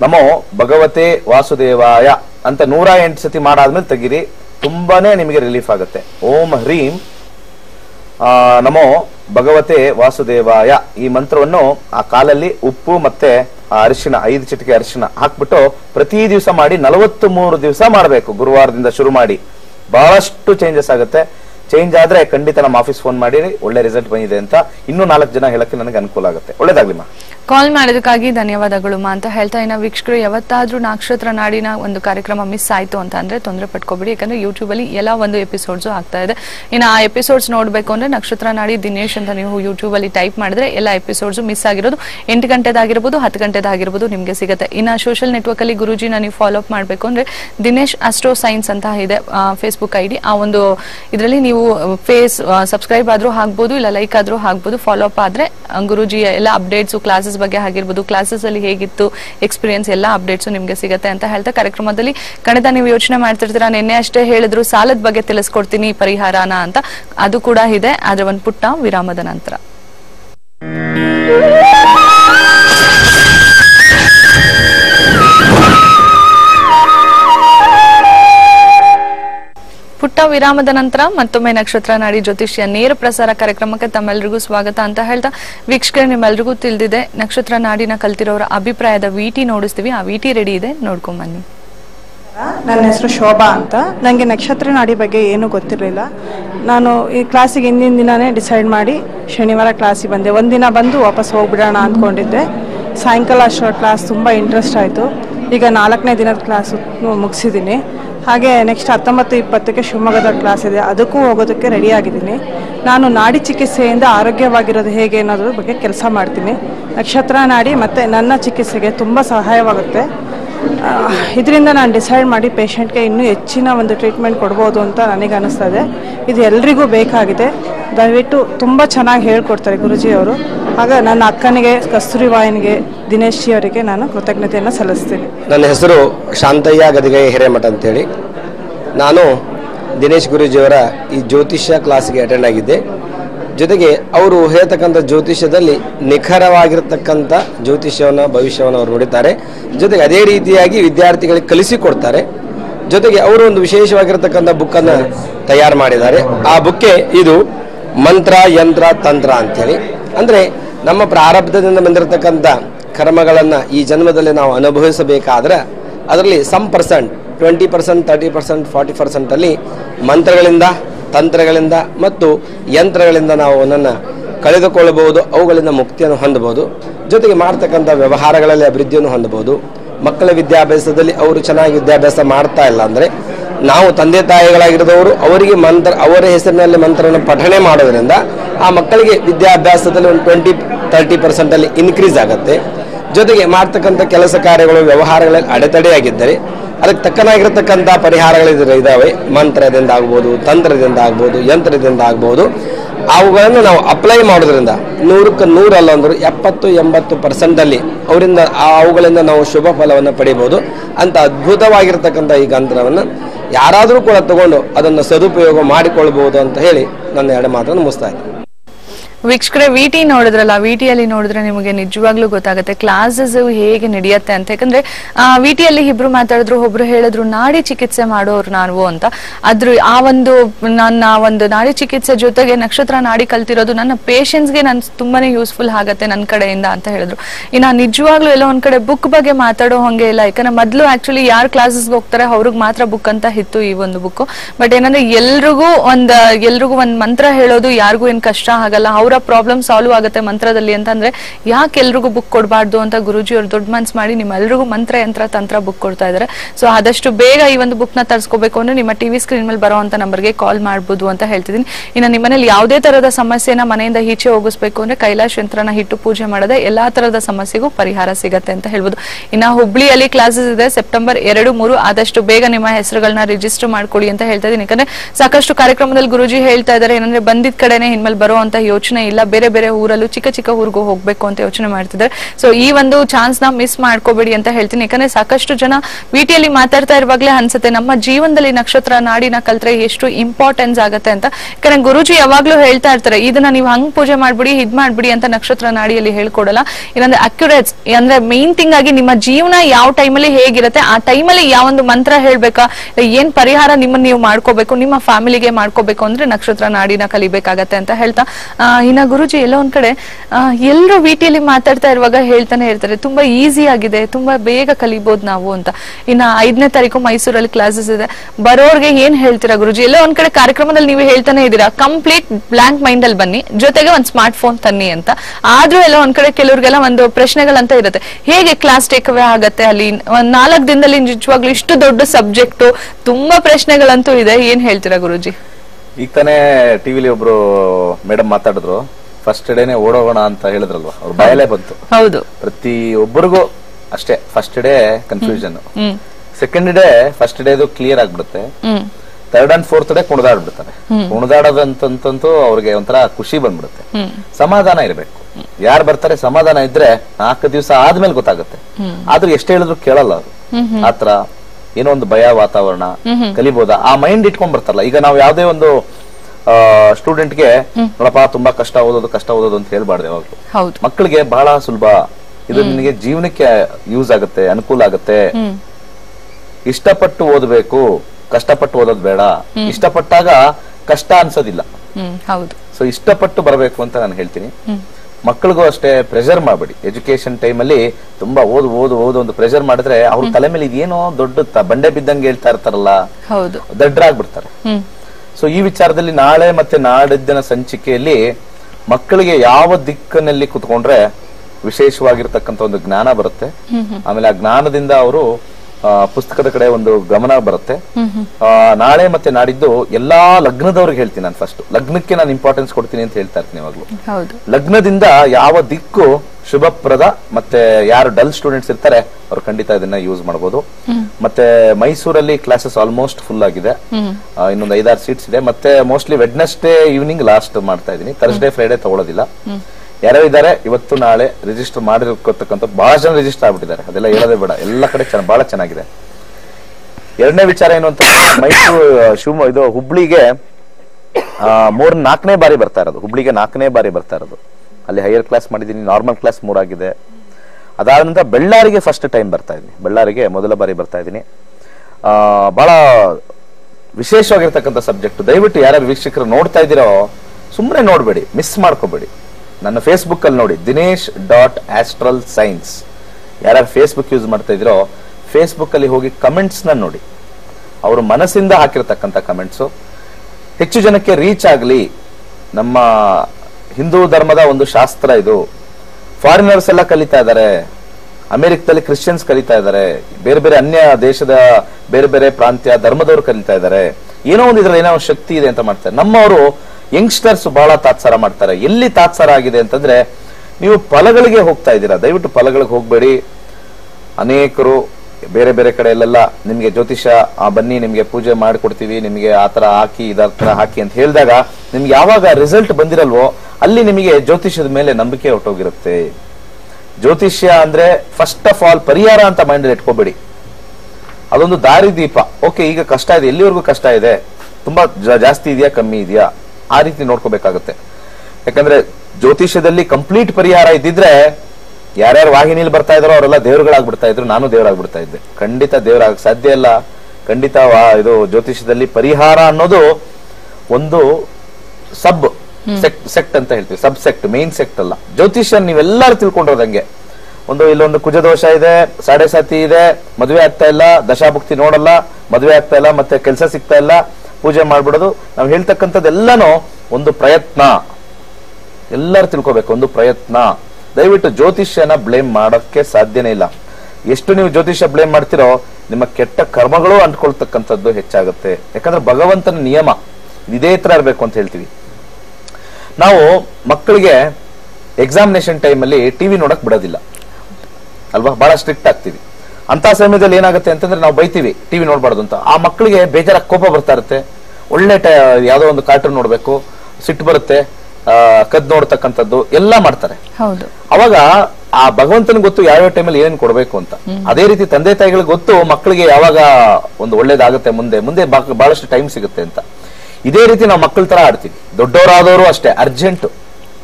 ನಮೋ ಭಗವತೆ ವಾಸುದೇವಾಯ ಅಂತ ನೂರ ಎಂಟು ಸತಿ ಮಾಡಾದ್ಮೇಲೆ ತೆಗೀರಿ. ತುಂಬಾನೇ ನಿಮಗೆ ರಿಲೀಫ್ ಆಗುತ್ತೆ. ಓಂ ಹ್ರೀಂ ನಮೋ ಭಗವತೆ ವಾಸುದೇವಾಯ. ಈ ಮಂತ್ರವನ್ನು ಆ ಕಾಲಲ್ಲಿ ಉಪ್ಪು ಮತ್ತೆ ಆ ಅರಿಶಿನ ಐದು ಚಿಟಿಕೆ ಅರಿಶಿನ ಹಾಕ್ಬಿಟ್ಟು ಪ್ರತಿ ದಿವಸ ಮಾಡಿ ನಲವತ್ತು ಮೂರು ದಿವಸ ಮಾಡಬೇಕು. ಗುರುವಾರದಿಂದ ಶುರು ಮಾಡಿ. ಬಹಳಷ್ಟು ಚೇಂಜಸ್ ಆಗುತ್ತೆ. ಚೇಂಜ್ ಆದ್ರೆ ಖಂಡಿತ ನಮ್ಮ ಆಫೀಸ್ ಫೋನ್ ಮಾಡಿ ಒಳ್ಳೆ ರಿಸಲ್ಟ್ ಬಂದಿದೆ ಅಂತ. ಇನ್ನೂ ನಾಲ್ಕು ಜನ ಹೇಳಕ್ಕೆ ನನಗೆ ಅನುಕೂಲ ಆಗುತ್ತೆ. ಒಳ್ಳೇದಾಗ್ಲಿಮ್ಮ ಕಾಲ್ ಮಾಡೋದಕ್ಕಾಗಿ ಧನ್ಯವಾದಗಳು ಮಾ ಅಂತ ಹೇಳ್ತಾ ಇನ್ನ ವೀಕ್ಷಕರು, ಯಾವತ್ತಾದ್ರೂ ನಕ್ಷತ್ರ ನಾಡಿನ ಒಂದು ಕಾರ್ಯಕ್ರಮ ಮಿಸ್ ಆಯ್ತು ಅಂತ ಅಂದ್ರೆ ತೊಂದರೆ ಪಟ್ಕೋಬೇಡಿ. ಯಾಕಂದ್ರೆ ಯೂಟ್ಯೂಬ್ ಅಲ್ಲಿ ಎಲ್ಲ ಒಂದು ಎಪಿಸೋಡ್ಸ್ ಆಗ್ತಾ ಇದೆ. ಇನ್ನು ಆ ಎಪಿಸೋಡ್ಸ್ ನೋಡ್ಬೇಕು ಅಂದ್ರೆ ನಕ್ಷತ್ರ ನಾಡಿ ದಿನೇಶ್ ಅಂತ ನೀವು ಯೂಟ್ಯೂಬ್ ಅಲ್ಲಿ ಟೈಪ್ ಮಾಡಿದ್ರೆ ಎಲ್ಲ ಎಪಿಸೋಡ್ಸ್ ಮಿಸ್ ಆಗಿರೋದು. ಎಂಟು ಗಂಟೆದಾಗಿರ್ಬೋದು, ಹತ್ತು ಗಂಟೆದಾಗಿರ್ಬೋದು ನಿಮ್ಗೆ ಸಿಗುತ್ತೆ. ಇನ್ನು ಸೋಷಿಯಲ್ ನೆಟ್ವರ್ಕ್ ಅಲ್ಲಿ ಗುರುಜಿನ ನೀವು ಫಾಲೋ ಅಪ್ ಮಾಡಬೇಕು ಅಂದ್ರೆ ದಿನೇಶ್ ಅಸ್ಟ್ರೋ ಸೈನ್ಸ್ ಅಂತ ಇದೆ ಫೇಸ್ಬುಕ್ ಐ ಡಿ ಆ ಒಂದು ಇದರಲ್ಲಿ ನೀವು ಫೇಸ್ ಸಬ್ಸ್ಕ್ರೈಬ್ ಆದ್ರೂ ಆಗ್ಬೋದು, ಇಲ್ಲ ಲೈಕ್ ಆದ್ರೂ ಆಗ್ಬೋದು ಫಾಲೋ ಅಪ್ ಆದ್ರೆ ಗುರುಜಿ ಎಲ್ಲ ಅಪ್ಡೇಟ್ಸ್ ಕ್ಲಾಸಸ್ ಬಗ್ಗೆ ಆಗಿರ್ಬೋದು ಕ್ಲಾಸಸ್ ಅಲ್ಲಿ ಹೇಗಿತ್ತು ಎಕ್ಸ್ಪೀರಿಯನ್ಸ್ ಎಲ್ಲ ಅಪ್ಡೇಟ್ಸ್ ನಿಮ್ಗೆ ಸಿಗುತ್ತೆ ಅಂತ ಹೇಳ್ತಾ ಕಾರ್ಯಕ್ರಮದಲ್ಲಿ ಕಣದ ನೀವು ಯೋಚನೆ ಮಾಡ್ತಿರ್ತೀರಾ, ನಿನ್ನೆ ಅಷ್ಟೇ ಹೇಳಿದ್ರು, ಸಾಲದ ಬಗ್ಗೆ ತಿಳಿಸ್ಕೊಡ್ತೀನಿ ಪರಿಹಾರನ ಅಂತ. ಅದು ಕೂಡ ಇದೆ, ಆದ್ರೆ ಒಂದು ಪುಟ್ಟ ವಿರಾಮದ ನಂತರ. ವಿರಾಮದ ನಂತರ ಮತ್ತೊಮ್ಮೆ ನಕ್ಷತ್ರ ನಾಡಿ ಜ್ಯೋತಿಷ್ಯ ನೇರ ಪ್ರಸಾರ ಕಾರ್ಯಕ್ರಮಕ್ಕೆ ತಮ್ಮೆಲ್ಲರಿಗೂ ಸ್ವಾಗತ ಅಂತ ಹೇಳ್ತಾ ವೀಕ್ಷಕರೇ, ನಿಮ್ಮೆಲ್ರಿಗೂ ತಿಳಿದಿದೆ, ನಕ್ಷತ್ರ ನಾಡಿನ ಕಲ್ತಿರೋರ ಅಭಿಪ್ರಾಯದ ವಿಟಿ ನೋಡಿಸ್ತೀವಿ. ಆ ವಿಟಿ ರೆಡಿ ಇದೆ. ನೋಡ್ಕೊಂಬನ್ನಿ ನನ್ನ ಹೆಸರು ಶೋಭಾ ಅಂತ. ನನಗೆ ನಕ್ಷತ್ರ ನಾಡಿ ಬಗ್ಗೆ ಏನೂ ಗೊತ್ತಿರಲಿಲ್ಲ. ನಾನು ಈ ಕ್ಲಾಸಿಗೆ ಹಿಂದಿನ ದಿನವೇ ಡಿಸೈಡ್ ಮಾಡಿ ಶನಿವಾರ ಕ್ಲಾಸಿಗೆ ಬಂದೆ. ಒಂದಿನ ಬಂದು ವಾಪಸ್ ಹೋಗ್ಬಿಡೋಣ ಅಂದ್ಕೊಂಡಿದ್ದೆ ಸಾಯಂಕಾಲ ಅಷ್ಟರ ಕ್ಲಾಸ್ ತುಂಬ ಇಂಟ್ರೆಸ್ಟ್ ಆಯಿತು. ಈಗ ನಾಲ್ಕನೇ ದಿನದ ಕ್ಲಾಸು ಮುಗಿಸಿದ್ದೀನಿ ಹಾಗೆ ನೆಕ್ಸ್ಟ್ ಹತ್ತೊಂಬತ್ತು ಇಪ್ಪತ್ತಕ್ಕೆ ಶಿವಮೊಗ್ಗದ ಕ್ಲಾಸ್ ಇದೆ. ಅದಕ್ಕೂ ಹೋಗೋದಕ್ಕೆ ರೆಡಿ ಆಗಿದ್ದೀನಿ. ನಾನು ನಾಡಿ ಚಿಕಿತ್ಸೆಯಿಂದ ಆರೋಗ್ಯವಾಗಿರೋದು ಹೇಗೆ ಅನ್ನೋದ್ರ ಬಗ್ಗೆ ಕೆಲಸ ಮಾಡ್ತೀನಿ. ನಕ್ಷತ್ರ ನಾಡಿ ಮತ್ತು ನನ್ನ ಚಿಕಿತ್ಸೆಗೆ ತುಂಬ ಸಹಾಯವಾಗುತ್ತೆ. ಇದರಿಂದ ನಾನು ಡಿಸೈಡ್ ಮಾಡಿ ಪೇಷಂಟ್ಗೆ ಇನ್ನೂ ಹೆಚ್ಚಿನ ಒಂದು ಟ್ರೀಟ್ಮೆಂಟ್ ಕೊಡ್ಬೋದು ಅಂತ ನನಗೆ ಅನಿಸ್ತಾ ಇದೆ ಇದು ಎಲ್ರಿಗೂ ಬೇಕಾಗಿದೆ. ದಯವಿಟ್ಟು ತುಂಬ ಚೆನ್ನಾಗಿ ಹೇಳ್ಕೊಡ್ತಾರೆ ಗುರುಜಿ ಅವರು. ಆಗ ನನ್ನ ಅಕ್ಕನಿಗೆ, ಕಸ್ತೂರಿ ವಾಯನ್ಗೆ ದಿನೇಶ್ ಅವರಿಗೆ ನಾನು ಕೃತಜ್ಞತೆಯನ್ನು ಸಲ್ಲಿಸ್ತೀನಿ. ನನ್ನ ಹೆಸರು ಶಾಂತಯ್ಯ ಗದಿಗೈ ಹಿರೇಮಠ ಅಂತೇಳಿ. ನಾನು ದಿನೇಶ್ ಗುರೂಜಿಯವರ ಈ ಜ್ಯೋತಿಷ್ಯ ಕ್ಲಾಸ್ಗೆ ಅಟೆಂಡ್ ಆಗಿದ್ದೆ. ಜೊತೆಗೆ ಅವರು ಹೇಳ್ತಕ್ಕಂಥ ಜ್ಯೋತಿಷ್ಯದಲ್ಲಿ ನಿಖರವಾಗಿರ್ತಕ್ಕಂಥ ಜ್ಯೋತಿಷ್ಯವನ್ನು, ಭವಿಷ್ಯವನ್ನು ಅವರು ನೋಡಿದ್ದಾರೆ. ಜೊತೆಗೆ ಅದೇ ರೀತಿಯಾಗಿ ವಿದ್ಯಾರ್ಥಿಗಳಿಗೆ ಕಲಿಸಿಕೊಡ್ತಾರೆ. ಜೊತೆಗೆ ಅವರು ಒಂದು ವಿಶೇಷವಾಗಿರ್ತಕ್ಕಂಥ ಬುಕ್ಕನ್ನು ತಯಾರು ಮಾಡಿದ್ದಾರೆ. ಆ ಬುಕ್ಕೆ ಇದು ಮಂತ್ರ, ಯಂತ್ರ, ತಂತ್ರ ಅಂತೇಳಿ. ಅಂದರೆ ನಮ್ಮ ಪ್ರಾರಬ್ಧದಿಂದ ಬಂದಿರತಕ್ಕಂಥ ಕರ್ಮಗಳನ್ನು ಈ ಜನ್ಮದಲ್ಲಿ ನಾವು ಅನುಭವಿಸಬೇಕಾದ್ರೆ ಅದರಲ್ಲಿ some percent, twenty percent, thirty percent, forty ಪರ್ಸೆಂಟಲ್ಲಿ ಮಂತ್ರಗಳಿಂದ ತಂತ್ರಗಳಿಂದ ಮತ್ತು ಯಂತ್ರಗಳಿಂದ ನಾವು ಅವನನ್ನು ಕಳೆದುಕೊಳ್ಳಬಹುದು, ಅವುಗಳಿಂದ ಮುಕ್ತಿಯನ್ನು ಹೊಂದಬಹುದು. ಜೊತೆಗೆ ಮಾಡ್ತಕ್ಕಂಥ ವ್ಯವಹಾರಗಳಲ್ಲಿ ಅಭಿವೃದ್ಧಿಯನ್ನು ಹೊಂದಬಹುದು. ಮಕ್ಕಳ ವಿದ್ಯಾಭ್ಯಾಸದಲ್ಲಿ ಅವರು ಚೆನ್ನಾಗಿ ವಿದ್ಯಾಭ್ಯಾಸ ಮಾಡ್ತಾ ಇಲ್ಲ ಅಂದರೆ ನಾವು ತಂದೆ ತಾಯಿಗಳಾಗಿರೋದವರು ಅವರಿಗೆ ಮಂತ್ರ, ಅವರ ಹೆಸರಿನಲ್ಲಿ ಮಂತ್ರವನ್ನು ಪಠಣೆ ಮಾಡೋದ್ರಿಂದ ಆ ಮಕ್ಕಳಿಗೆ ವಿದ್ಯಾಭ್ಯಾಸದಲ್ಲಿ ಒಂದು ಟ್ವೆಂಟಿ ತರ್ಟಿ ಪರ್ಸೆಂಟಲ್ಲಿ ಇನ್ಕ್ರೀಸ್ ಆಗುತ್ತೆ. ಜೊತೆಗೆ ಮಾಡ್ತಕ್ಕಂಥ ಕೆಲಸ ಕಾರ್ಯಗಳು ವ್ಯವಹಾರಗಳಲ್ಲಿ ಅಡೆತಡೆಯಾಗಿದ್ದರೆ ಅದಕ್ಕೆ ತಕ್ಕನಾಗಿರ್ತಕ್ಕಂಥ ಪರಿಹಾರಗಳು ಇದಾವೆ. ಮಂತ್ರದಿಂದ ಆಗ್ಬೋದು, ತಂತ್ರದಿಂದ ಆಗ್ಬೋದು, ಯಂತ್ರದಿಂದ ಆಗ್ಬೋದು. ಅವುಗಳನ್ನು ನಾವು ಅಪ್ಲೈ ಮಾಡೋದ್ರಿಂದ ನೂರಕ್ಕೆ ನೂರಲ್ಲ ಅಂದರು ಎಪ್ಪತ್ತು, ಎಂಬತ್ತು ಪರ್ಸೆಂಟಲ್ಲಿ ಅವರಿಂದ ಅವುಗಳಿಂದ ನಾವು ಶುಭ ಫಲವನ್ನು ಪಡಿಬೋದು. ಅಂತ ಅದ್ಭುತವಾಗಿರ್ತಕ್ಕಂಥ ಈ ಗಂತ್ರವನ್ನು ಯಾರಾದರೂ ಕೂಡ ತಗೊಂಡು ಅದನ್ನು ಸದುಪಯೋಗ ಮಾಡಿಕೊಳ್ಬೋದು ಅಂತ ಹೇಳಿ ನನ್ನ ಎರಡು ಮಾತನ್ನು ಮುಗಿಸ್ತಾ ಇದ್ದೀನಿ. ವೀಕ್ಷಕರೇ ವಿಟಿ ನೋಡಿದ್ರಲ್ಲ ವಿ ವಿಟಿಯಲ್ಲಿ ನೋಡಿದ್ರೆ ನಿಮಗೆ ನಿಜವಾಗ್ಲೂ ಗೊತ್ತಾಗುತ್ತೆ ಕ್ಲಾಸಸ್ ಹೇಗೆ ನಡೆಯುತ್ತೆ ಅಂತ. ಯಾಕಂದ್ರೆ ವಿ ವಿಟಿಯಲ್ಲಿ ಇಬ್ರು ಮಾತಾಡಿದ್ರು, ಒಬ್ರು ಹೇಳಿದ್ರು, ನಾಡಿ ಚಿಕಿತ್ಸೆ ಮಾಡೋರು ನಾವು ಅಂತ. ಅದ್ರ ಆ ಒಂದು ನನ್ನ ಒಂದು ನಾಡಿ ಚಿಕಿತ್ಸೆ ಜೊತೆಗೆ ನಕ್ಷತ್ರ ನಾಡಿ ಕಲ್ತಿರೋದು ನನ್ನ ಪೇಷನ್ಸ್ಗೆ ನನ್ ತುಂಬಾನೇ ಯೂಸ್ಫುಲ್ ಆಗತ್ತೆ ನನ್ನ ಕಡೆಯಿಂದ ಅಂತ ಹೇಳಿದ್ರು. ಇನ್ನ ನಿಜವಾಗ್ಲೂ ಎಲ್ಲ ಒಂದ್ ಕಡೆ ಬುಕ್ ಬಗ್ಗೆ ಮಾತಾಡೋ ಹಂಗೆ ಇಲ್ಲ. ಯಾಕಂದ್ರೆ ಮೊದಲು ಆಕ್ಚುಲಿ ಯಾರು ಕ್ಲಾಸಸ್ಗೆ ಹೋಗ್ತಾರೆ, ಅವ್ರಿಗೆ ಮಾತ್ರ ಬುಕ್ ಅಂತ ಇತ್ತು ಈ ಒಂದು ಬುಕ್ ಬಟ್ ಏನಂದ್ರೆ ಎಲ್ರಿಗೂ ಒಂದ್ ಎಲ್ರಿಗೂ ಒಂದ್ ಮಂತ್ರ ಹೇಳೋದು ಯಾರಿಗೂ ಏನ್ ಕಷ್ಟ ಆಗಲ್ಲ. ಅವರ ಪ್ರಾಬ್ಲಮ್ ಸಾಲ್ವ್ ಆಗುತ್ತೆ ಮಂತ್ರದಲ್ಲಿ ಅಂತಂದ್ರೆ, ಯಾಕೆ ಎಲ್ರಿಗೂ ಬುಕ್ ಕೊಡಬಾರ್ದು ಅಂತ ಗುರುಜಿ ಅವರು ದೊಡ್ಡ ಮನ್ಸ್ ಮಾಡಿ ನಿಮ್ಮೆಲ್ರಿಗೂ ಮಂತ್ರ ಯಂತ್ರ ತಂತ್ರ ಬುಕ್ ಕೊಡ್ತಾ ಇದಾರೆ. ಸೊ ಆದಷ್ಟು ಬೇಗ ಈ ಒಂದು ಬುಕ್ನ ತರಿಸ್ಕೋಬೇಕು ಅಂದ್ರೆ ನಿಮ್ಮ ಟಿವಿ ಸ್ಕ್ರೀನ್ ಮೇಲೆ ಬರುವಂತ ನಂಬರ್ಗೆ ಕಾಲ್ ಮಾಡಬಹುದು ಅಂತ ಹೇಳ್ತಿದ್ದೀನಿ. ಇನ್ನು ನಿಮ್ಮನೇಲಿ ಯಾವುದೇ ತರದ ಸಮಸ್ಯೆನ ಮನೆಯಿಂದ ಈಚೆ ಹೋಗಿಸ್ಬೇಕು ಅಂದ್ರೆ ಕೈಲಾಶ್ ಯಂತ್ರನ ಹಿಟ್ಟು ಪೂಜೆ ಮಾಡದೆ ಎಲ್ಲಾ ತರದ ಸಮಸ್ಯೆಗೂ ಪರಿಹಾರ ಸಿಗತ್ತೆ ಅಂತ ಹೇಳ್ಬೋದು. ಇನ್ನ ಹುಬ್ಳಿಯಲ್ಲಿ ಕ್ಲಾಸಸ್ ಇದೆ ಸೆಪ್ಟೆಂಬರ್ ಎರಡು ಮೂರು. ಆದಷ್ಟು ಬೇಗ ನಿಮ್ಮ ಹೆಸರುಗಳನ್ನ ರಿಜಿಸ್ಟರ್ ಮಾಡ್ಕೊಳ್ಳಿ ಅಂತ ಹೇಳ್ತಾ ಇದ್ದೀನಿ. ಯಾಕಂದ್ರೆ ಸಾಕಷ್ಟು ಕಾರ್ಯಕ್ರಮದಲ್ಲಿ ಗುರುಜಿ ಹೇಳ್ತಾ ಇದಾರೆ, ಏನಂದ್ರೆ ಬಂದಿದ್ ಕಡೆನೆ ಇನ್ಮೇಲೆ ಬರೋ ಅಂತ ಯೋಚನೆ ಇಲ್ಲ, ಬೇರೆ ಬೇರೆ ಊರಲ್ಲೂ ಚಿಕ್ಕ ಚಿಕ್ಕ ಊರಿಗೂ ಹೋಗ್ಬೇಕು ಅಂತ ಯೋಚನೆ ಮಾಡ್ತಿದ್ದಾರೆ. ಸೊ ಈ ಒಂದು ಚಾನ್ಸ್ನ ಮಿಸ್ ಮಾಡ್ಕೋಬೇಡಿ ಅಂತ ಹೇಳ್ತೀನಿ. ಯಾಕಂದ್ರೆ ಸಾಕಷ್ಟು ಜನ ವಿಟಿಯಲ್ಲಿ ಮಾತಾಡ್ತಾ ಇರುವಾಗಲೇ ಅನ್ಸುತ್ತೆ, ನಮ್ಮ ಜೀವನದಲ್ಲಿ ನಕ್ಷತ್ರ ನಾಡಿನ ಕಲ್ತ್ರೆ ಎಷ್ಟು ಇಂಪಾರ್ಟೆನ್ಸ್ ಆಗುತ್ತೆ ಅಂತ. ಯಾಕಂದ್ರೆ ಗುರುಜಿ ಯಾವಾಗ್ಲೂ ಹೇಳ್ತಾ ಇರ್ತಾರೆ, ಇದನ್ನ ನೀವು ಹಂಗ್ ಪೂಜೆ ಮಾಡ್ಬಿಡಿ, ಇದ್ ಮಾಡ್ಬಿಡಿ ಅಂತ ನಕ್ಷತ್ರ ನಾಡಿಯಲ್ಲಿ ಹೇಳ್ಕೊಡಲ್ಲ. ಏನಂದ್ರೆ ಅಕ್ಯುರೇಟ್ಸ್ ಅಂದ್ರೆ ಮೇನ್ ಥಿಂಗ್ ಆಗಿ ನಿಮ್ಮ ಜೀವನ ಯಾವ ಟೈಮಲ್ಲಿ ಹೇಗಿರುತ್ತೆ, ಆ ಟೈಮಲ್ಲಿ ಯಾವೊಂದು ಮಂತ್ರ ಹೇಳ್ಬೇಕಾ ಏನ್ ಪರಿಹಾರ ನಿಮ್ಮನ್ನ ನೀವು ಮಾಡ್ಕೋಬೇಕು, ನಿಮ್ಮ ಫ್ಯಾಮಿಲಿಗೆ ಮಾಡ್ಕೋಬೇಕು ಅಂದ್ರೆ ನಕ್ಷತ್ರ ನಾಡಿನ ಕಲಿಬೇಕಾಗತ್ತೆ ಅಂತ ಹೇಳ್ತಾ ಇನ್ನ ಗುರುಜಿ ಎಲ್ಲೋ ಒಂದ್ ಕಡೆ ಎಲ್ಲರೂ ವಿಟಿಯಲ್ಲಿ ಮಾತಾಡ್ತಾ ಇರುವಾಗ ಹೇಳ್ತಾನೆ ಇರ್ತಾರೆ, ತುಂಬಾ ಈಸಿ ಆಗಿದೆ, ತುಂಬಾ ಬೇಗ ಕಲಿಬಹುದು ನಾವು ಅಂತ. ಇನ್ನ ಐದನೇ ತಾರೀಕು ಮೈಸೂರಲ್ಲಿ ಕ್ಲಾಸಸ್ ಇದೆ. ಬರೋರ್ಗೆ ಏನ್ ಹೇಳ್ತೀರಾ ಗುರುಜಿ? ಎಲ್ಲೋ ಒಂದ್ ಕಡೆ ಕಾರ್ಯಕ್ರಮದಲ್ಲಿ ನೀವು ಹೇಳ್ತಾನೆ ಇದ್ದೀರಾ ಕಂಪ್ಲೀಟ್ ಬ್ಲಾಂಕ್ ಮೈಂಡ್ ಅಲ್ಲಿ ಬನ್ನಿ, ಜೊತೆಗೆ ಒಂದ್ ಸ್ಮಾರ್ಟ್ ಫೋನ್ ತನ್ನಿ ಅಂತ. ಆದ್ರೂ ಎಲ್ಲ ಒಂದ್ ಕಡೆ ಕೆಲವ್ರಿಗೆಲ್ಲ ಒಂದು ಪ್ರಶ್ನೆಗಳಂತ ಇರುತ್ತೆ. ಹೇಗೆ ಕ್ಲಾಸ್ ಟೇಕ್ ಅವೇ ಆಗತ್ತೆ ಅಲ್ಲಿ? ಒಂದ್ ನಾಲ್ಕು ದಿನದಲ್ಲಿ ನಿಜವಾಗ್ಲೂ ಇಷ್ಟು ದೊಡ್ಡ ಸಬ್ಜೆಕ್ಟ್ ತುಂಬಾ ಪ್ರಶ್ನೆಗಳಂತೂ ಇದೆ, ಏನ್ ಹೇಳ್ತೀರಾ ಗುರುಜಿ? ಈಗ ತಾನೇ ಟಿವಿಲಿ ಒಬ್ರು ಮೇಡಮ್ ಮಾತಾಡಿದ್ರು ಫಸ್ಟ್ ಡೇನೆ ಓಡೋಗೋಣ ಅಂತ ಹೇಳಿದ್ರಲ್ವಾ ಅವ್ರ ಬಾಯಲ್ಲೇ ಬಂತು. ಹೌದು. ಪ್ರತಿ ಒಬ್ಬರಿಗೂ ಅಷ್ಟೇ first day confusion second day first ಡೇದು clear ಆಗ್ಬಿಡುತ್ತೆ. ಥರ್ಡ್ ಅಂಡ್ ಫೋರ್ತ್ ಡೇ ಕುಣಿದಾಡ್ಬಿಡ್ತಾರೆ. ಕುಣಿದಾಡೋದಂತಂತೂ ಅವ್ರಿಗೆ ಒಂಥರ ಖುಷಿ ಬಂದ್ಬಿಡುತ್ತೆ. ಸಮಾಧಾನ ಇರಬೇಕು. ಯಾರು ಬರ್ತಾರೆ ಸಮಾಧಾನ ಇದ್ರೆ ನಾಲ್ಕು ದಿವಸ ಆದ್ಮೇಲೆ ಗೊತ್ತಾಗುತ್ತೆ. ಆದ್ರೂ ಎಷ್ಟೇ ಹೇಳಿದ್ರು ಕೇಳಲ್ಲ ಅವರು. ಆತರ ಏನೋ ಒಂದು ಭಯ ವಾತಾವರಣ ಕಲಿಬಹುದಾ ಆ ಮೈಂಡ್ ಇಟ್ಕೊಂಡ್ ಬರ್ತಾರಲ್ಲ ಈಗ ನಾವು ಯಾವ್ದೇ ಒಂದು ಸ್ಟೂಡೆಂಟ್ಗೆ ನೋಡಪ್ಪ ತುಂಬಾ ಕಷ್ಟ ಓದೋದು ಕಷ್ಟ ಓದೋದು ಅಂತ ಹೇಳ್ಬಾರ್ದು ಯಾವಾಗ್ಲೂ. ಮಕ್ಕಳಿಗೆ ಬಹಳ ಸುಲಭ. ಇದು ನಿಮಗೆ ಜೀವನಕ್ಕೆ ಯೂಸ್ ಆಗುತ್ತೆ ಅನುಕೂಲ ಆಗುತ್ತೆ. ಇಷ್ಟಪಟ್ಟು ಓದಬೇಕು ಕಷ್ಟಪಟ್ಟು ಓದೋದು ಬೇಡ. ಇಷ್ಟಪಟ್ಟಾಗ ಕಷ್ಟ ಅನ್ಸೋದಿಲ್ಲ. ಹೌದು. ಸೊ ಇಷ್ಟಪಟ್ಟು ಬರಬೇಕು ಅಂತ ನಾನು ಹೇಳ್ತೀನಿ. ಮಕ್ಕಳಿಗೂ ಅಷ್ಟೇ ಪ್ರೆಷರ್ ಮಾಡಬೇಡಿ. ಎಜುಕೇಶನ್ ಟೈಮಲ್ಲಿ ತುಂಬಾ ಓದು ಓದು ಓದು ಒಂದು ಪ್ರೆಷರ್ ಮಾಡಿದ್ರೆ ಅವ್ರ ತಲೆ ಮೇಲೆ ಇದೇನೋ ದೊಡ್ಡ ಬಂಡೆ ಬಿದ್ದಂಗೆ ಹೇಳ್ತಾ ಇರ್ತಾರಲ್ಲ ದಡ್ಡರಾಗ್ಬಿಡ್ತಾರೆ ಸೊ ಈ ವಿಚಾರದಲ್ಲಿ ನಾಳೆ ಮತ್ತೆ ನಾಡಿದ್ದಿನ ಸಂಚಿಕೆಯಲ್ಲಿ ಮಕ್ಕಳಿಗೆ ಯಾವ ದಿಕ್ಕಿನಲ್ಲಿ ಕುತ್ಕೊಂಡ್ರೆ ವಿಶೇಷವಾಗಿರ್ತಕ್ಕಂಥ ಒಂದು ಜ್ಞಾನ ಬರುತ್ತೆ. ಆಮೇಲೆ ಆ ಜ್ಞಾನದಿಂದ ಅವರು ಪುಸ್ತಕದ ಕಡೆ ಒಂದು ಗಮನ ಬರುತ್ತೆ. ನಾಳೆ ಮತ್ತೆ ನಾಡಿದ್ದು ಎಲ್ಲಾ ಲಗ್ನದವ್ರಿಗೆ ಹೇಳ್ತೀನಿ ನಾನು ಫಸ್ಟ್ ಲಗ್ನಕ್ಕೆ ನಾನು ಇಂಪಾರ್ಟೆನ್ಸ್ ಕೊಡ್ತೀನಿ ಅಂತ ಹೇಳ್ತಾ ಇರ್ತೀನಿ ಯಾವಾಗ್ಲೂ. ಲಗ್ನದಿಂದ ಯಾವ ದಿಕ್ಕು ಶುಭಪ್ರದ ಮತ್ತೆ ಯಾರು ಡಲ್ ಸ್ಟೂಡೆಂಟ್ಸ್ ಇರ್ತಾರೆ ಅವ್ರು ಖಂಡಿತ ಇದನ್ನ ಯೂಸ್ ಮಾಡಬಹುದು ಮತ್ತೆ ಮೈಸೂರಲ್ಲಿ ಕ್ಲಾಸಸ್ ಆಲ್ಮೋಸ್ಟ್ ಫುಲ್ ಆಗಿದೆ. ಇನ್ನೊಂದು ಐದಾರು ಸೀಟ್ಸ್ ಇದೆ. ಮತ್ತೆ ಮೋಸ್ಟ್ಲಿ ವೆಡ್ನೆಸ್ಡೇ ಈವ್ನಿಂಗ್ ಲಾಸ್ಟ್ ಮಾಡ್ತಾ ಇದೀನಿ ಥರ್ಸ್ಡೇ ಫ್ರೈಡೆ ತಗೊಳ್ಳೋದಿಲ್ಲ ಯಾರ್ಯಾರು ಇದ್ದಾರೆ, ಇವತ್ತು ನಾಳೆ ರಿಜಿಸ್ಟರ್ ಮಾಡಿರ್ಕೋತಕ್ಕಂಥ ಬಹಳ ಜನ ರಿಜಿಸ್ಟರ್ ಆಗ್ಬಿಟ್ಟಿದ್ದಾರೆ. ಅದೆಲ್ಲ ಹೇಳೋದೇ ಬೇಡ. ಎಲ್ಲ ಕಡೆ ಚೆನ್ನ- ಬಹಳ ಚೆನ್ನಾಗಿದೆ. ಎರಡನೇ ವಿಚಾರ ಏನು ಅಂತ ಮೈಸೂರು ಶಿವಮೊಗ್ಗ ಇದು ಹುಬ್ಳಿಗೆ ಮೂರ್, ನಾಲ್ಕನೇ ಬಾರಿ ಬರ್ತಾ ಇರೋದು. ಹುಬ್ಳಿಗೆ ನಾಲ್ಕನೇ ಬಾರಿ ಬರ್ತಾ ಇರೋದು. ಅಲ್ಲಿ ಹೈಯರ್ ಕ್ಲಾಸ್ ಮಾಡಿದ್ದೀನಿ ನಾರ್ಮಲ್ ಕ್ಲಾಸ್ ಮೂರಾಗಿದೆ ಅದಾದ ನಂತರ ಬೆಳ್ಳಾರಿಗೆ ಫಸ್ಟ್ ಟೈಮ್ ಬರ್ತಾ ಇದ್ದೀನಿ. ಬೆಳ್ಳಾರಿಗೆ ಮೊದಲ ಬಾರಿ ಬರ್ತಾ ಇದ್ದೀನಿ. ಬಹಳ ವಿಶೇಷವಾಗಿರ್ತಕ್ಕಂಥ ಸಬ್ಜೆಕ್ಟ್ ದಯವಿಟ್ಟು ಯಾರ್ಯಾರು ವೀಕ್ಷಕರು ನೋಡ್ತಾ ಇದ್ದೀರೋ ಸುಮ್ಮನೆ ನೋಡಬೇಡಿ ಮಿಸ್ ಮಾಡ್ಕೋಬೇಡಿ. ನನ್ನ ಫೇಸ್ಬುಕ್ ಅಲ್ಲಿ ನೋಡಿ, ದಿನೇಶ್ ಡಾಟ್ ಆಸ್ಟ್ರಲ್ ಸೈನ್ಸ್. ಯಾರ್ಯಾರು ಫೇಸ್ಬುಕ್ ಯೂಸ್ ಮಾಡ್ತಾ ಇದ್ರೋ ಫೇಸ್ಬುಕ್ ಅಲ್ಲಿ ಹೋಗಿ ಕಮೆಂಟ್ಸ್ನ ನೋಡಿ. ಅವರು ಮನಸ್ಸಿಂದ ಹಾಕಿರ್ತಕ್ಕಂಥ ಕಮೆಂಟ್ಸ್. ಹೆಚ್ಚು ಜನಕ್ಕೆ ರೀಚ್ ಆಗಲಿ. ನಮ್ಮ ಹಿಂದೂ ಧರ್ಮದ ಒಂದು ಶಾಸ್ತ್ರ ಇದು. ಫಾರಿನರ್ಸ್ ಎಲ್ಲ ಕಲಿತಾ ಇದ್ದಾರೆ. ಅಮೆರಿಕದಲ್ಲಿ ಕ್ರಿಶ್ಚಿಯನ್ಸ್ ಕಲಿತಾ ಇದ್ದಾರೆ. ಬೇರೆ ಬೇರೆ ಅನ್ಯ ದೇಶದ ಬೇರೆ ಬೇರೆ ಪ್ರಾಂತ್ಯ ಧರ್ಮದವರು ಕಲಿತಾ ಇದ್ದಾರೆ. ಏನೋ ಒಂದು ಇದ್ರಲ್ಲಿ ಏನೋ ಶಕ್ತಿ ಇದೆ ಅಂತ ಮಾಡ್ತಾರೆ. ನಮ್ಮವರು ಯಂಗ್ಸ್ಟರ್ಸ್ ಬಹಳ ತಾತ್ಸಾರ ಮಾಡ್ತಾರೆ. ಎಲ್ಲಿ ತಾತ್ಸಾರ ಆಗಿದೆ ಅಂತಂದ್ರೆ, ನೀವು ಫಲಗಳಿಗೆ ಹೋಗ್ತಾ ಇದ್ದೀರಾ. ದಯವಿಟ್ಟು ಫಲಗಳಿಗೆ ಹೋಗ್ಬೇಡಿ. ಅನೇಕರು ಬೇರೆ ಬೇರೆ ಕಡೆಯಲ್ಲೆಲ್ಲ ನಿಮ್ಗೆ ಜ್ಯೋತಿಷ ಬನ್ನಿ ನಿಮ್ಗೆ ಪೂಜೆ ಮಾಡಿಕೊಡ್ತೀವಿ, ನಿಮ್ಗೆ ಆ ತರ ಹಾಕಿ ಇದರ ಹಾಕಿ ಅಂತ ಹೇಳಿದಾಗ ನಿಮ್ಗೆ ಯಾವಾಗ ರಿಸಲ್ಟ್ ಬಂದಿರಲ್ವೋ, ಅಲ್ಲಿ ನಿಮಗೆ ಜ್ಯೋತಿಷದ ಮೇಲೆ ನಂಬಿಕೆ ಹೊಟ್ಟೋಗಿರುತ್ತೆ ಜ್ಯೋತಿಷ್ಯ ಅಂದ್ರೆ ಫಸ್ಟ್ ಆಫ್ ಆಲ್ ಪರಿಹಾರ ಅಂತ ಮೈಂಡ್ ಇಟ್ಕೋಬೇಡಿ. ಅದೊಂದು ದಾರಿದೀಪ ಓಕೆ ಈಗ ಕಷ್ಟ ಇದೆ. ಎಲ್ಲಿವರೆಗೂ ಕಷ್ಟ ಇದೆ? ತುಂಬಾ ಜಾಸ್ತಿ ಇದೆಯಾ? ಕಮ್ಮಿ ಇದೆಯಾ? ಆ ರೀತಿ ನೋಡ್ಕೋಬೇಕಾಗುತ್ತೆ. ಯಾಕಂದ್ರೆ ಜ್ಯೋತಿಷ್ಯದಲ್ಲಿ ಕಂಪ್ಲೀಟ್ ಪರಿಹಾರ ಇದ್ದಿದ್ರೆ ಯಾರ್ಯಾರು ವಾಹಿನಿಯಲ್ಲಿ ಬರ್ತಾ ಇದ್ರೋ ಅವರೆಲ್ಲ ದೇವರುಗಳಾಗ್ಬಿಡ್ತಾ ಇದ್ರು ನಾನು ದೇವರಾಗ್ಬಿಡ್ತಾ ಇದ್ದೆ. ಖಂಡಿತ ದೇವರಾಗ ಸಾಧ್ಯ ಇಲ್ಲ. ಖಂಡಿತ ಇದು ಜ್ಯೋತಿಷ್ಯದಲ್ಲಿ ಪರಿಹಾರ ಅನ್ನೋದು ಒಂದು ಸಬ್ ಸೆಕ್ಟ್ ಸೆಕ್ಟ್ ಅಂತ ಹೇಳ್ತೀವಿ. ಸಬ್ ಸೆಕ್ಟ್ ಮೇನ್ ಸೆಕ್ಟ್ ಅಲ್ಲ. ಜ್ಯೋತಿಷ್ಯ ನೀವೆಲ್ಲರೂ ತಿಳ್ಕೊಂಡಿರೋದಂಗೆ ಒಂದು ಇಲ್ಲೊಂದು ಕುಜದೋಷ ಇದೆ ಸಾಡೆ ಸಾತಿ ಇದೆ ಮದುವೆ ಆಗ್ತಾ ಇಲ್ಲ ದಶಾಭುಕ್ತಿ ನೋಡಲ್ಲ ಮದುವೆ ಆಗ್ತಾ ಇಲ್ಲ ಮತ್ತೆ ಕೆಲಸ ಸಿಗ್ತಾ ಇಲ್ಲ ಪೂಜೆ ಮಾಡ್ಬಿಡೋದು. ನಾವು ಹೇಳ್ತಕ್ಕಂಥದ್ದೆಲ್ಲನೂ ಒಂದು ಪ್ರಯತ್ನ. ಎಲ್ಲರೂ ತಿಳ್ಕೊಬೇಕು, ಒಂದು ಪ್ರಯತ್ನ. ದಯವಿಟ್ಟು ಜ್ಯೋತಿಷ್ಯನ ಬ್ಲೇಮ್ ಮಾಡೋಕ್ಕೆ ಸಾಧ್ಯನೇ ಇಲ್ಲ. ಎಷ್ಟು ನೀವು ಜ್ಯೋತಿಷ್ಯ ಬ್ಲೇಮ್ ಮಾಡ್ತಿರೋ, ನಿಮ್ಮ ಕೆಟ್ಟ ಕರ್ಮಗಳು ಅಂಟ್ಕೊಳ್ತಕ್ಕಂಥದ್ದು ಹೆಚ್ಚಾಗುತ್ತೆ. ಯಾಕಂದ್ರೆ ಭಗವಂತನ ನಿಯಮ ಇದೇ ತರ ಇರಬೇಕು ಅಂತ ಹೇಳ್ತೀವಿ. ನಾವು ಮಕ್ಕಳಿಗೆ ಎಕ್ಸಾಮಿನೇಷನ್ ಟೈಮಲ್ಲಿ ಟಿವಿ ನೋಡಕ್ ಬಿಡೋದಿಲ್ಲ. ಅಲ್ವಾ? ಬಹಳ ಸ್ಟ್ರಿಕ್ಟ್ ಆಗ್ತೀವಿ. ಅಂತ ಸಮಯದಲ್ಲಿ ಏನಾಗುತ್ತೆ ಅಂತಂದ್ರೆ ನಾವು ಬೈತೀವಿ ಟಿವಿ ನೋಡ್ಬಾರ್ದು ಅಂತ. ಆ ಮಕ್ಕಳಿಗೆ ಬೇಜಾರ ಕೋಪ ಬರ್ತಾ ಇರುತ್ತೆ. ಒಳ್ಳೆ ಟ- ಯಾವ್ದೋ ಒಂದು ಕಾರ್ಟೂನ್ ನೋಡ್ಬೇಕು ಸಿಟ್ಟು ಬರುತ್ತೆ ಕದ್ ನೋಡ್ತಕ್ಕಂಥದ್ದು ಎಲ್ಲ ಮಾಡ್ತಾರೆ. ಹೌದು. ಅವಾಗ ಆ ಭಗವಂತನ ಗೊತ್ತು ಯಾವ್ಯಾವ ಟೈಮಲ್ಲಿ ಏನ್ ಕೊಡ್ಬೇಕು ಅಂತ. ಅದೇ ರೀತಿ ತಂದೆ ತಾಯಿಗಳಿಗೆ ಗೊತ್ತು ಮಕ್ಕಳಿಗೆ ಯಾವಾಗ ಒಂದು ಒಳ್ಳೇದಾಗುತ್ತೆ ಮುಂದೆ ಮುಂದೆ ಬಹಳಷ್ಟು ಟೈಮ್ ಸಿಗುತ್ತೆ ಅಂತ. ಇದೇ ರೀತಿ ನಾವು ಮಕ್ಕಳ ತರ ಆಡ್ತೀವಿ. ದೊಡ್ಡವರಾದವರು ಅಷ್ಟೇ ಅರ್ಜೆಂಟ್.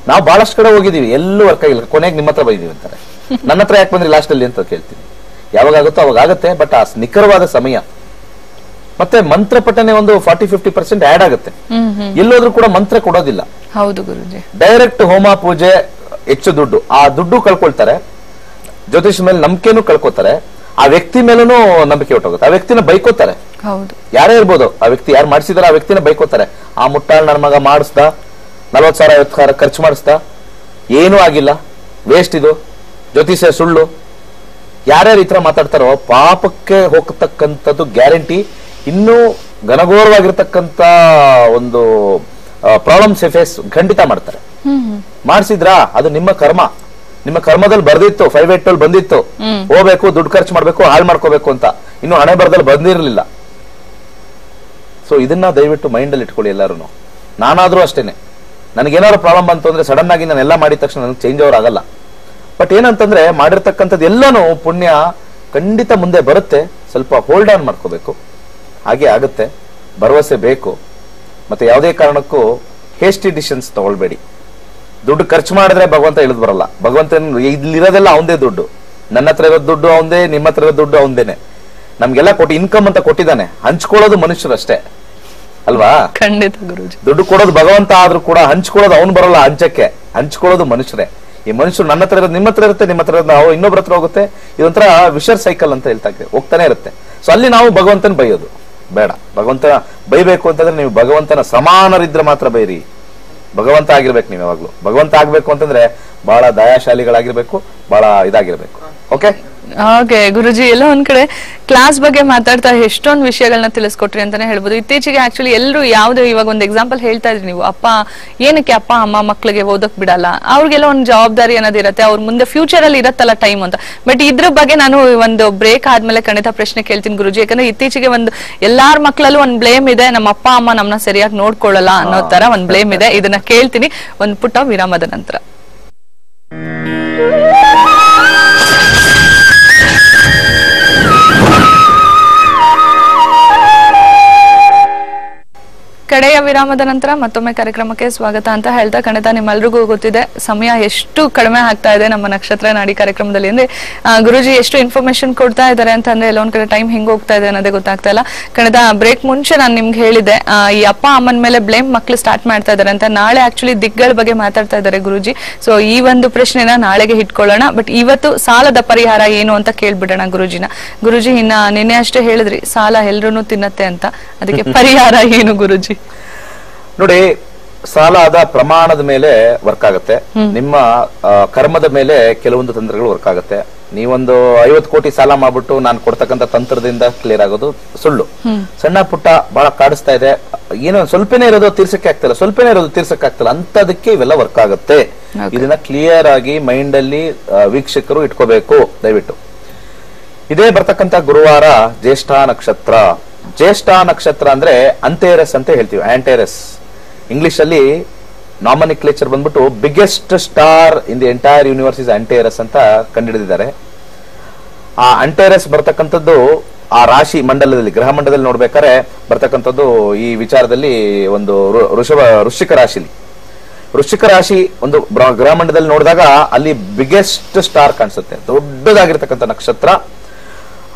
ನಾವು ಬಹಳಷ್ಟು ಕಡೆ ಹೋಗಿದೀವಿ ಎಲ್ಲೂ ವರ್ಕ್ ಆಗಿಲ್ಲ ಕೊನೆಗೆ ನಿಮ್ಮ ಹತ್ರ ಬೈದೀವಿ ಅಂತಾರೆ. ನನ್ನ ಹತ್ರ ಯಾಕೆ ಬಂದ್ರಿ ಲಾಸ್ಟ್ ಅಲ್ಲಿ ಅಂತ ಕೇಳ್ತೀನಿ. ಯಾವಾಗ ಆಗುತ್ತೋ ಅವಾಗ ಆಗುತ್ತೆ ಬಟ್ ಆ ನಿಖರವಾದ ಸಮಯ. ಮತ್ತೆ ಮಂತ್ರ ಪಠನೆ ಒಂದು ಫಾರ್ಟಿ ಫಿಫ್ಟಿ ಪರ್ಸೆಂಟ್ ಆಡ್ ಆಗುತ್ತೆ. ಎಲ್ಲೋದ್ರೂ ಕೂಡ ಮಂತ್ರ ಕೊಡೋದಿಲ್ಲ. ಹೌದು ಗುರುಜಿ. ಡೈರೆಕ್ಟ್ ಹೋಮ ಪೂಜೆ ಹೆಚ್ಚು ದುಡ್ಡು. ಆ ದುಡ್ಡು ಕಳ್ಕೊಳ್ತಾರೆ. ಜ್ಯೋತಿಷ್ ಮೇಲೆ ನಂಬಿಕೆನೂ ಕಳ್ಕೊತಾರೆ. ಆ ವ್ಯಕ್ತಿ ಮೇಲೂ ನಂಬಿಕೆ ಹೊಟ್ಟೋಗುತ್ತೆ ಆ ವ್ಯಕ್ತಿನ ಬೈಕೋತಾರೆ. ಯಾರೇ ಇರ್ಬೋದು ಆ ವ್ಯಕ್ತಿ ಯಾರು ಮಾಡಿಸಿದಾರೆ ಆ ವ್ಯಕ್ತಿನ ಬೈಕೋತಾರೆ. ಆ ಮುಟ್ಟಾಳ್ ನನ್ನ ಮಗ ಮಾಡಿಸ್ದ ನಲ್ವತ್ ಸಾವಿರ ಐವತ್ತು ಸಾವಿರ ಖರ್ಚು ಮಾಡಿಸ್ದ ಏನೂ ಆಗಿಲ್ಲ. ವೇಸ್ಟ್ ಇದು. ಜ್ಯೋತಿಷ್ಯ ಸುಳ್ಳು. ಯಾರ್ಯಾರು ಈ ಥರ ಮಾತಾಡ್ತಾರೋ ಪಾಪಕ್ಕೆ ಹೋಗ್ತಕ್ಕಂಥದ್ದು ಗ್ಯಾರಂಟಿ ಇನ್ನೂ ಘನಘೋರವಾಗಿರ್ತಕ್ಕಂಥ ಒಂದು ಪ್ರಾಬ್ಲಮ್ಸ್ ಫೇಸ್ ಖಂಡಿತ ಮಾಡ್ತಾರೆ. ಮಾಡಿಸಿದ್ರಾ? ಅದು ನಿಮ್ಮ ಕರ್ಮ. ನಿಮ್ಮ ಕರ್ಮದಲ್ಲಿ ಬರ್ದಿತ್ತು ಫೈವ್ ಏಟ್ ಅಲ್ಲಿ ಬಂದಿತ್ತು. ಹೋಗ್ಬೇಕು ದುಡ್ಡು ಖರ್ಚು ಮಾಡ್ಬೇಕು ಹಾಳು ಮಾಡ್ಕೋಬೇಕು ಅಂತ. ಇನ್ನು ಹಣೆ ಬರದಲ್ಲಿ ಬಂದಿರಲಿಲ್ಲ. ಸೊ ಇದನ್ನ ದಯವಿಟ್ಟು ಮೈಂಡ್ ಅಲ್ಲಿ ಇಟ್ಕೊಳ್ಳಿ ಎಲ್ಲಾರು ನಾನಾದ್ರೂ ಅಷ್ಟೇನೆ. ನನಗೇನಾದ್ರು ಪ್ರಾಬ್ಲಮ್ ಬಂತು ಅಂದ್ರೆ ಸಡನ್ ಆಗಿ ನಾನು ಎಲ್ಲ ಮಾಡಿದ ತಕ್ಷಣ ನನಗೆ ಚೇಂಜ್ ಓವರ್ ಆಗಲ್ಲ. ಬಟ್ ಏನಂತಂದ್ರೆ ಮಾಡಿರ್ತಕ್ಕಂಥದ್ದು ಎಲ್ಲನೂ ಪುಣ್ಯ ಖಂಡಿತ ಮುಂದೆ ಬರುತ್ತೆ. ಸ್ವಲ್ಪ ಹೋಲ್ಡ್ ಆನ್ ಮಾಡ್ಕೋಬೇಕು. ಹಾಗೆ ಆಗುತ್ತೆ. ಭರವಸೆ ಬೇಕು. ಮತ್ತೆ ಯಾವುದೇ ಕಾರಣಕ್ಕೂ ಹೇಸ್ಟಿ ಡಿಸಿಷನ್ಸ್ ತಗೊಳ್ಬೇಡಿ. ದುಡ್ಡು ಖರ್ಚು ಮಾಡಿದ್ರೆ ಭಗವಂತ ಇಳಿದು ಬರಲ್ಲ. ಭಗವಂತ ಇಲ್ಲಿರೋದೆಲ್ಲ ಅವಂದೇ ದುಡ್ಡು. ನನ್ನ ಹತ್ರ ಇರೋ ದುಡ್ಡು ಅವಂದೇ ನಿಮ್ಮ ಹತ್ರ ಇರೋ ದುಡ್ಡು ಅವಂದೇನೆ. ನಮ್ಗೆಲ್ಲ ಕೊಟ್ಟು ಇನ್ಕಮ್ ಅಂತ ಕೊಟ್ಟಿದ್ದಾನೆ. ಹಂಚ್ಕೊಳ್ಳೋದು ಮನುಷ್ಯರಷ್ಟೇ. ಅಲ್ವಾ? ಖಂಡಿತ ಗುರುಜಿ. ದುಡ್ಡು ಕೊಡೋದು ಭಗವಂತ ಆದ್ರೂ ಕೂಡ ಹಂಚ್ಕೊಳ್ಳೋದು ಅವ್ನು ಬರಲ್ಲ ಹಂಚಕ್ಕೆ. ಹಂಚ್ಕೊಳ್ಳೋದು ಮನುಷ್ಯರೇ. ಈ ಮನುಷ್ಯರು ನನ್ನ ಹತ್ರ ಇರೋದು, ನಿಮ್ಮ ಹತ್ರ ಇರುತ್ತೆ, ನಿಮ್ಮ ಹತ್ರ ಇರೋದು ನಾವು ಇನ್ನೊಬ್ರ ಹತ್ರ ಹೋಗುತ್ತೆ. ಇದೊಂಥರ ವಿಷರ್ ಸೈಕಲ್ ಅಂತ ಹೇಳ್ತಾ ಹೋಗ್ತಾನೆ ಇರುತ್ತೆ. ಸೊ ಅಲ್ಲಿ ನಾವು ಭಗವಂತನ ಬೈಯೋದು. ಬೇಡ. ಭಗವಂತನ ಬೈಬೇಕು ಅಂತಂದ್ರೆ ನೀವು ಭಗವಂತನ ಸಮಾನರಿದ್ರೆ ಮಾತ್ರ ಬೈರಿ. ಭಗವಂತ ಆಗಿರ್ಬೇಕು ನೀವು ಯಾವಾಗ್ಲೂ. ಭಗವಂತ ಆಗ್ಬೇಕು ಅಂತಂದ್ರೆ ಬಹಳ ದಯಾಶಾಲಿಗಳಾಗಿರ್ಬೇಕು, ಬಹಳ ಇದಾಗಿರ್ಬೇಕು. ಓಕೆ ಹಾಗೆ ಗುರುಜಿ ಎಲ್ಲ ಒಂದ್ ಕಡೆ ಕ್ಲಾಸ್ ಬಗ್ಗೆ ಮಾತಾಡ್ತಾ ಎಷ್ಟೊಂದು ವಿಷಯಗಳನ್ನ ತಿಳಿಸ್ಕೊಟ್ರಿ ಅಂತಾನೆ ಹೇಳ್ಬೋದು. ಇತ್ತೀಚೆಗೆ ಆಕ್ಚುಲಿ ಎಲ್ಲರೂ ಯಾವ್ದು ಇವಾಗ ಒಂದು ಎಕ್ಸಾಂಪಲ್ ಹೇಳ್ತಾ ಇದ್ರಿ ನೀವು. ಅಪ್ಪ ಏನಕ್ಕೆ ಅಪ್ಪ ಅಮ್ಮ ಮಕ್ಳಿಗೆ ಓದಕ್ ಬಿಡಲ್ಲ? ಅವ್ರಿಗೆಲ್ಲ ಒಂದು ಜವಾಬ್ದಾರಿ ಅನ್ನೋದು ಇರುತ್ತೆ. ಅವ್ರ ಮುಂದೆ ಫ್ಯೂಚರ್ ಅಲ್ಲಿ ಇರತ್ತಲ್ಲ ಟೈಮ್ ಅಂತ. ಬಟ್ ಇದ್ರ ಬಗ್ಗೆ ನಾನು ಒಂದು ಬ್ರೇಕ್ ಆದ್ಮೇಲೆ ಖಂಡಿತ ಪ್ರಶ್ನೆ ಕೇಳ್ತೀನಿ ಗುರುಜಿ. ಯಾಕಂದ್ರೆ ಇತ್ತೀಚೆಗೆ ಒಂದು ಎಲ್ಲಾರ ಮಕ್ಳಲ್ಲೂ ಒಂದ್ ಬ್ಲೇಮ್ ಇದೆ. ನಮ್ಮ ಅಪ್ಪ ಅಮ್ಮ ನಮ್ಮನ್ನ ಸರಿಯಾಗಿ ನೋಡ್ಕೊಳ್ಳಲ್ಲ ಅನ್ನೋ ತರ ಒಂದ್ ಬ್ಲೇಮ್ ಇದೆ. ಇದನ್ನ ಕೇಳ್ತೀನಿ. ಒಂದ್ ಪುಟ್ಟ ವಿರಾಮದ ನಂತರ. Yeah. ಕಡೆಯ ವಿರಾಮದ ನಂತರ ಮತ್ತೊಮ್ಮೆ ಕಾರ್ಯಕ್ರಮಕ್ಕೆ ಸ್ವಾಗತ ಅಂತ ಹೇಳ್ತಾ ಖಂಡಿತ ನಿಮ್ಮೆಲ್ರಿಗೂ ಗೊತ್ತಿದೆ. ಸಮಯ ಎಷ್ಟು ಕಡಿಮೆ ಆಗ್ತಾ ಇದೆ ನಮ್ಮ ನಕ್ಷತ್ರ ನಾಡಿ ಕಾರ್ಯಕ್ರಮದಲ್ಲಿ ಅಂದ್ರೆ ಗುರುಜಿ ಎಷ್ಟು ಇನ್ಫಾರ್ಮೇಶನ್ ಕೊಡ್ತಾ ಇದ್ದಾರೆ ಅಂತ ಅಂದ್ರೆ ಎಲ್ಲೊಂದ್ ಕಡೆ ಟೈಮ್ ಹೆಂಗ್ ಹೋಗ್ತಾ ಇದೆ ಅನ್ನೋದೇ ಗೊತ್ತಾಗ್ತಾ ಇಲ್ಲ. ಖಂಡಿತ ಬ್ರೇಕ್ ಮುಂಚೆ ನಾನು ನಿಮ್ಗೆ ಹೇಳಿದೆ ಈ ಅಪ್ಪ ಅಮ್ಮನ ಮೇಲೆ ಬ್ಲೇಮ್ ಮಕ್ಳು ಸ್ಟಾರ್ಟ್ ಮಾಡ್ತಾ ಇದ್ದಾರೆ ಅಂತ. ನಾಳೆ ಆಕ್ಚುಲಿ ದಿಗ್ಗಳ ಬಗ್ಗೆ ಮಾತಾಡ್ತಾ ಇದ್ದಾರೆ ಗುರುಜಿ. ಸೊ ಈ ಒಂದು ಪ್ರಶ್ನೆನ ನಾಳೆಗೆ ಇಟ್ಕೊಳ್ಳೋಣ. ಬಟ್ ಇವತ್ತು ಸಾಲದ ಪರಿಹಾರ ಏನು ಅಂತ ಕೇಳ್ಬಿಡೋಣ ಗುರುಜಿನ. ಗುರುಜಿ, ಇನ್ನ ನಿನ್ನೆ ಅಷ್ಟೇ ಹೇಳಿದ್ರಿ, ಸಾಲ ಎಲ್ರೂ ತಿನ್ನತ್ತೆ ಅಂತ. ಅದಕ್ಕೆ ಪರಿಹಾರ ಏನು ಗುರುಜಿ? ನೋಡಿ ಸಾಲದ ಪ್ರಮಾಣದ ಮೇಲೆ ವರ್ಕ್ ಆಗುತ್ತೆ. ನಿಮ್ಮ ಕರ್ಮದ ಮೇಲೆ ಕೆಲವೊಂದು ತಂತ್ರಗಳು ವರ್ಕ್ ಆಗುತ್ತೆ. ನೀವೊಂದು ಐವತ್ತು ಕೋಟಿ ಸಾಲ ಮಾಡ್ಬಿಟ್ಟು ನಾನು ಕೊಡ್ತಕ್ಕಂತ ತಂತ್ರದಿಂದ ಕ್ಲಿಯರ್ ಆಗೋದು ಸುಳ್ಳು. ಸಣ್ಣ ಪುಟ್ಟ ಬಹಳ ಕಾಡಿಸ್ತಾ ಇದೆ. ಏನೋ ಸ್ವಲ್ಪನೇ ಇರೋದು ತೀರ್ಸಕ್ಕೆ ಆಗ್ತಿಲ್ಲ ಸ್ವಲ್ಪನೇ ಇರೋದು ತೀರ್ಸಕ್ಕೆ ಆಗ್ತಿಲ್ಲ ಅಂತದಕ್ಕೆ ಇವೆಲ್ಲ ವರ್ಕ್ ಆಗುತ್ತೆ. ಇದನ್ನ ಕ್ಲಿಯರ್ ಆಗಿ ಮೈಂಡ್ ಅಲ್ಲಿ ವೀಕ್ಷಕರು ಇಟ್ಕೋಬೇಕು ದಯವಿಟ್ಟು. ಇದೇ ಬರ್ತಕ್ಕಂತ ಗುರುವಾರ ಜ್ಯೇಷ್ಠ ನಕ್ಷತ್ರ. ಜ್ಯೇಷ್ಠ ನಕ್ಷತ್ರ ಅಂದ್ರೆ ಅಂತೇರಸ್ ಅಂತ ಹೇಳ್ತೀವಿ ಆಂಟೇರಸ್ ಇಂಗ್ಲಿಷ್ ಅಲ್ಲಿ ನಾಮನಿಕ್ಲೇಚರ್ ಬಂದ್ಬಿಟ್ಟು biggest star in the entire universe is Antares ಅಂತ ಕಂಡುಹಿಡಿದಿದ್ದಾರೆ. ಆ ಅಂಟೇರಸ್ ಬರ್ತಕ್ಕಂಥದ್ದು ಆ ರಾಶಿ ಮಂಡಲದಲ್ಲಿ, ಗ್ರಹ ಮಂಡಲದಲ್ಲಿ ನೋಡ್ಬೇಕಾದ್ರೆ ಬರ್ತಕ್ಕಂಥದ್ದು ಈ ವಿಚಾರದಲ್ಲಿ ಒಂದು ಋಷಭ, ವೃಶ್ಚಿಕ ರಾಶಿಲಿ. ವೃಶ್ಚಿಕ ರಾಶಿ ಒಂದು ಗ್ರಹ ಮಂಡಲದಲ್ಲಿ ನೋಡಿದಾಗ ಅಲ್ಲಿ ಬಿಗ್ಗೆಸ್ಟ್ ಸ್ಟಾರ್ ಕಾಣಿಸುತ್ತೆ. ದೊಡ್ಡದಾಗಿರ್ತಕ್ಕಂಥ ನಕ್ಷತ್ರ.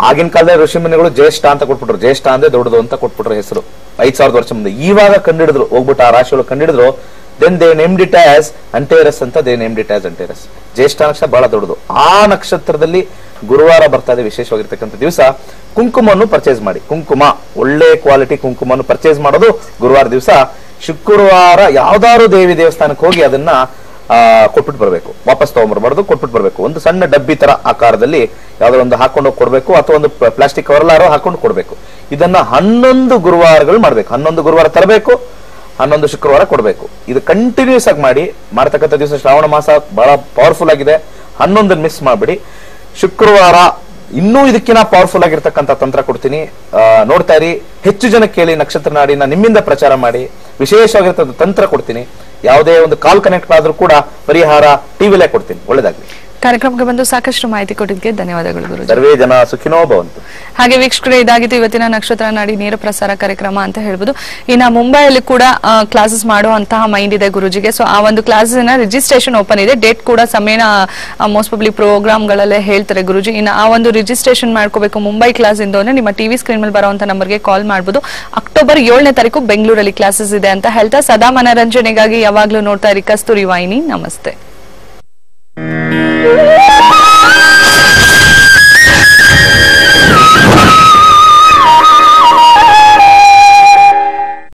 ಆಗಿನ ಕಾಲದಲ್ಲಿ ಋಷಿಮುನಿಗಳು ಜ್ಯೇಷ್ಠ ಅಂತ ಕೊಟ್ಬಿಟ್ರು. ಜ್ಯೇಷ್ಠ ಅಂದ್ರೆ ದೊಡ್ಡದು ಅಂತ ಕೊಟ್ಬಿಟ್ರು ಹೆಸರು. ಐದ್ ಸಾವಿರದ ವರ್ಷ ಮುಂದೆ. ಇವಾಗ ಕಂಡಿಡಿದ್ರು ಹೋಗ್ಬಿಟ್ಟು ಆ ರಾಶಿಗಳು ಕಂಡಿಡಿದ್ರು then they named it as Antares ಅಂತ they named it as Antares Jyeshtha ನಕ್ಷತ್ರ ಬಹಳ ದೊಡ್ಡದು. ಆ ನಕ್ಷತ್ರದಲ್ಲಿ ಗುರುವಾರ ಬರ್ತಾ ಇದೆ ವಿಶೇಷವಾಗಿರ್ತಕ್ಕಂಥ ದಿವಸ. ಕುಂಕುಮವನ್ನು ಪರ್ಚೇಸ್ ಮಾಡಿ. ಕುಂಕುಮ, ಒಳ್ಳೆ ಕ್ವಾಲಿಟಿ ಕುಂಕುಮವನ್ನು ಪರ್ಚೇಸ್ ಮಾಡೋದು ಗುರುವಾರ ದಿವಸ. ಶುಕ್ರವಾರ ಯಾವ್ದಾದ್ರು ದೇವಿ ದೇವಸ್ಥಾನಕ್ಕೆ ಹೋಗಿ ಅದನ್ನ ಕೊಟ್ಬಿಟ್ಟು ಬರಬೇಕು. ವಾಪಸ್ ತಗೊಂಡ್ಬರ್ಬಾರ್ದು ಕೊಟ್ಬಿಟ್ಟು ಬರಬೇಕು. ಒಂದು ಸಣ್ಣ ಡಬ್ಬಿ ತರ ಆಕಾರದಲ್ಲಿ ಯಾವ್ದಾದ್ರು ಒಂದು ಹಾಕೊಂಡು ಕೊಡ್ಬೇಕು, ಅಥವಾ ಒಂದು ಪ್ಲಾಸ್ಟಿಕ್ ಕವರ್ ಕವರ್ಲಾರೋ ಹಾಕೊಂಡು ಕೊಡ್ಬೇಕು. ಇದನ್ನ ಹನ್ನೊಂದು ಗುರುವಾರಗಳು ಮಾಡ್ಬೇಕು. ಹನ್ನೊಂದು ಗುರುವಾರ ತರಬೇಕು, ಹನ್ನೊಂದು ಶುಕ್ರವಾರ ಕೊಡಬೇಕು. ಇದು ಕಂಟಿನ್ಯೂಸ್ ಆಗಿ ಮಾಡಿ, ಮಾಡ್ತಕ್ಕಂಥ ದಿವಸ ಶ್ರಾವಣ ಮಾಸ ಬಹಳ ಪವರ್ಫುಲ್ ಆಗಿದೆ. ಹನ್ನೊಂದನ್ನು ಮಿಸ್ ಮಾಡ್ಬಿಡಿ. ಶುಕ್ರವಾರ ಇನ್ನೂ ಇದಕ್ಕಿಂತ ಪವರ್ಫುಲ್ ಆಗಿರ್ತಕ್ಕಂಥ ತಂತ್ರ ಕೊಡ್ತೀನಿ. ನೋಡ್ತಾ ಇರಿ. ಹೆಚ್ಚು ಜನ ಕೇಳಿ ನಕ್ಷತ್ರ ನಾಡಿನ ನಿಮ್ಮಿಂದ ಪ್ರಚಾರ ಮಾಡಿ. ವಿಶೇಷವಾಗಿರ್ತಕ್ಕಂಥ ತಂತ್ರ ಕೊಡ್ತೀನಿ. ಯಾವುದೇ ಒಂದು ಕಾಲ್ ಕನೆಕ್ಟ್ ಆದ್ರೂ ಕೂಡ ಪರಿಹಾರ ಟಿವಿಲೇ ಕೊಡ್ತೀನಿ. ಒಳ್ಳೇದಾಗ್ಲಿ. ಕಾರ್ಯಕ್ರಮಕ್ಕೆ ಬಂದು ಸಾಕಷ್ಟು ಮಾಹಿತಿ ಕೊಟ್ಟಿದ್ದಕ್ಕೆ ಧನ್ಯವಾದಗಳು ಗುರುಜಿ. ಸರ್ವೇ ಜನ ಸುಖಿನೋ ಭವಂತು. ಹಾಗೆ ವೀಕ್ಷಕರೇ ಇದಾಗಿತ್ತು ಇವತ್ತಿನ ನಕ್ಷತ್ರ ನಾಡಿ ನೇರ ಪ್ರಸಾರ ಕಾರ್ಯಕ್ರಮ ಅಂತ ಹೇಳ್ಬೋದು. ಇನ್ನ ಮುಂಬೈಯಲ್ಲಿ ಕೂಡ ಕ್ಲಾಸಸ್ ಮಾಡುವಂತಹ ಮೈಂಡ್ ಇದೆ ಗುರುಜಿಗೆ. ಸೊ ಆ ಒಂದು ಕ್ಲಾಸಸ್ ರಿಜಿಸ್ಟ್ರೇಷನ್ ಓಪನ್ ಇದೆ. ಡೇಟ್ ಕೂಡ ಸಮಯನ ಮೋಸ್ಟ್ ಪಬ್ಲಿ ಪ್ರೋಗ್ರಾಮ್ಗಳಲ್ಲೇ ಹೇಳ್ತಾರೆ ಗುರುಜಿ. ಇನ್ನು ಆ ಒಂದು ರಿಜಿಸ್ಟ್ರೇಷನ್ ಮಾಡ್ಕೋಬೇಕು ಮುಂಬೈ ಕ್ಲಾಸ್ ಇಂದ ಅಂದ್ರೆ ನಿಮ್ಮ ಟಿವಿ ಸ್ಕ್ರೀನ್ ಮೇಲೆ ಬರುವಂತ ನಂಬರ್ಗೆ ಕಾಲ್ ಮಾಡಬಹುದು ಅಕ್ಟೋಬರ್ ಏಳನೇ ತಾರೀಕು ಬೆಂಗಳೂರಲ್ಲಿ ಕ್ಲಾಸಸ್ ಇದೆ ಅಂತ ಹೇಳ್ತಾ ಸದಾ ಮನರಂಜನೆಗಾಗಿ ಯಾವಾಗ್ಲೂ ನೋಡ್ತಾ ಇರಿ ಕಸ್ತೂರಿ ವಾಹಿನಿ. ನಮಸ್ತೆ. Woo! (laughs)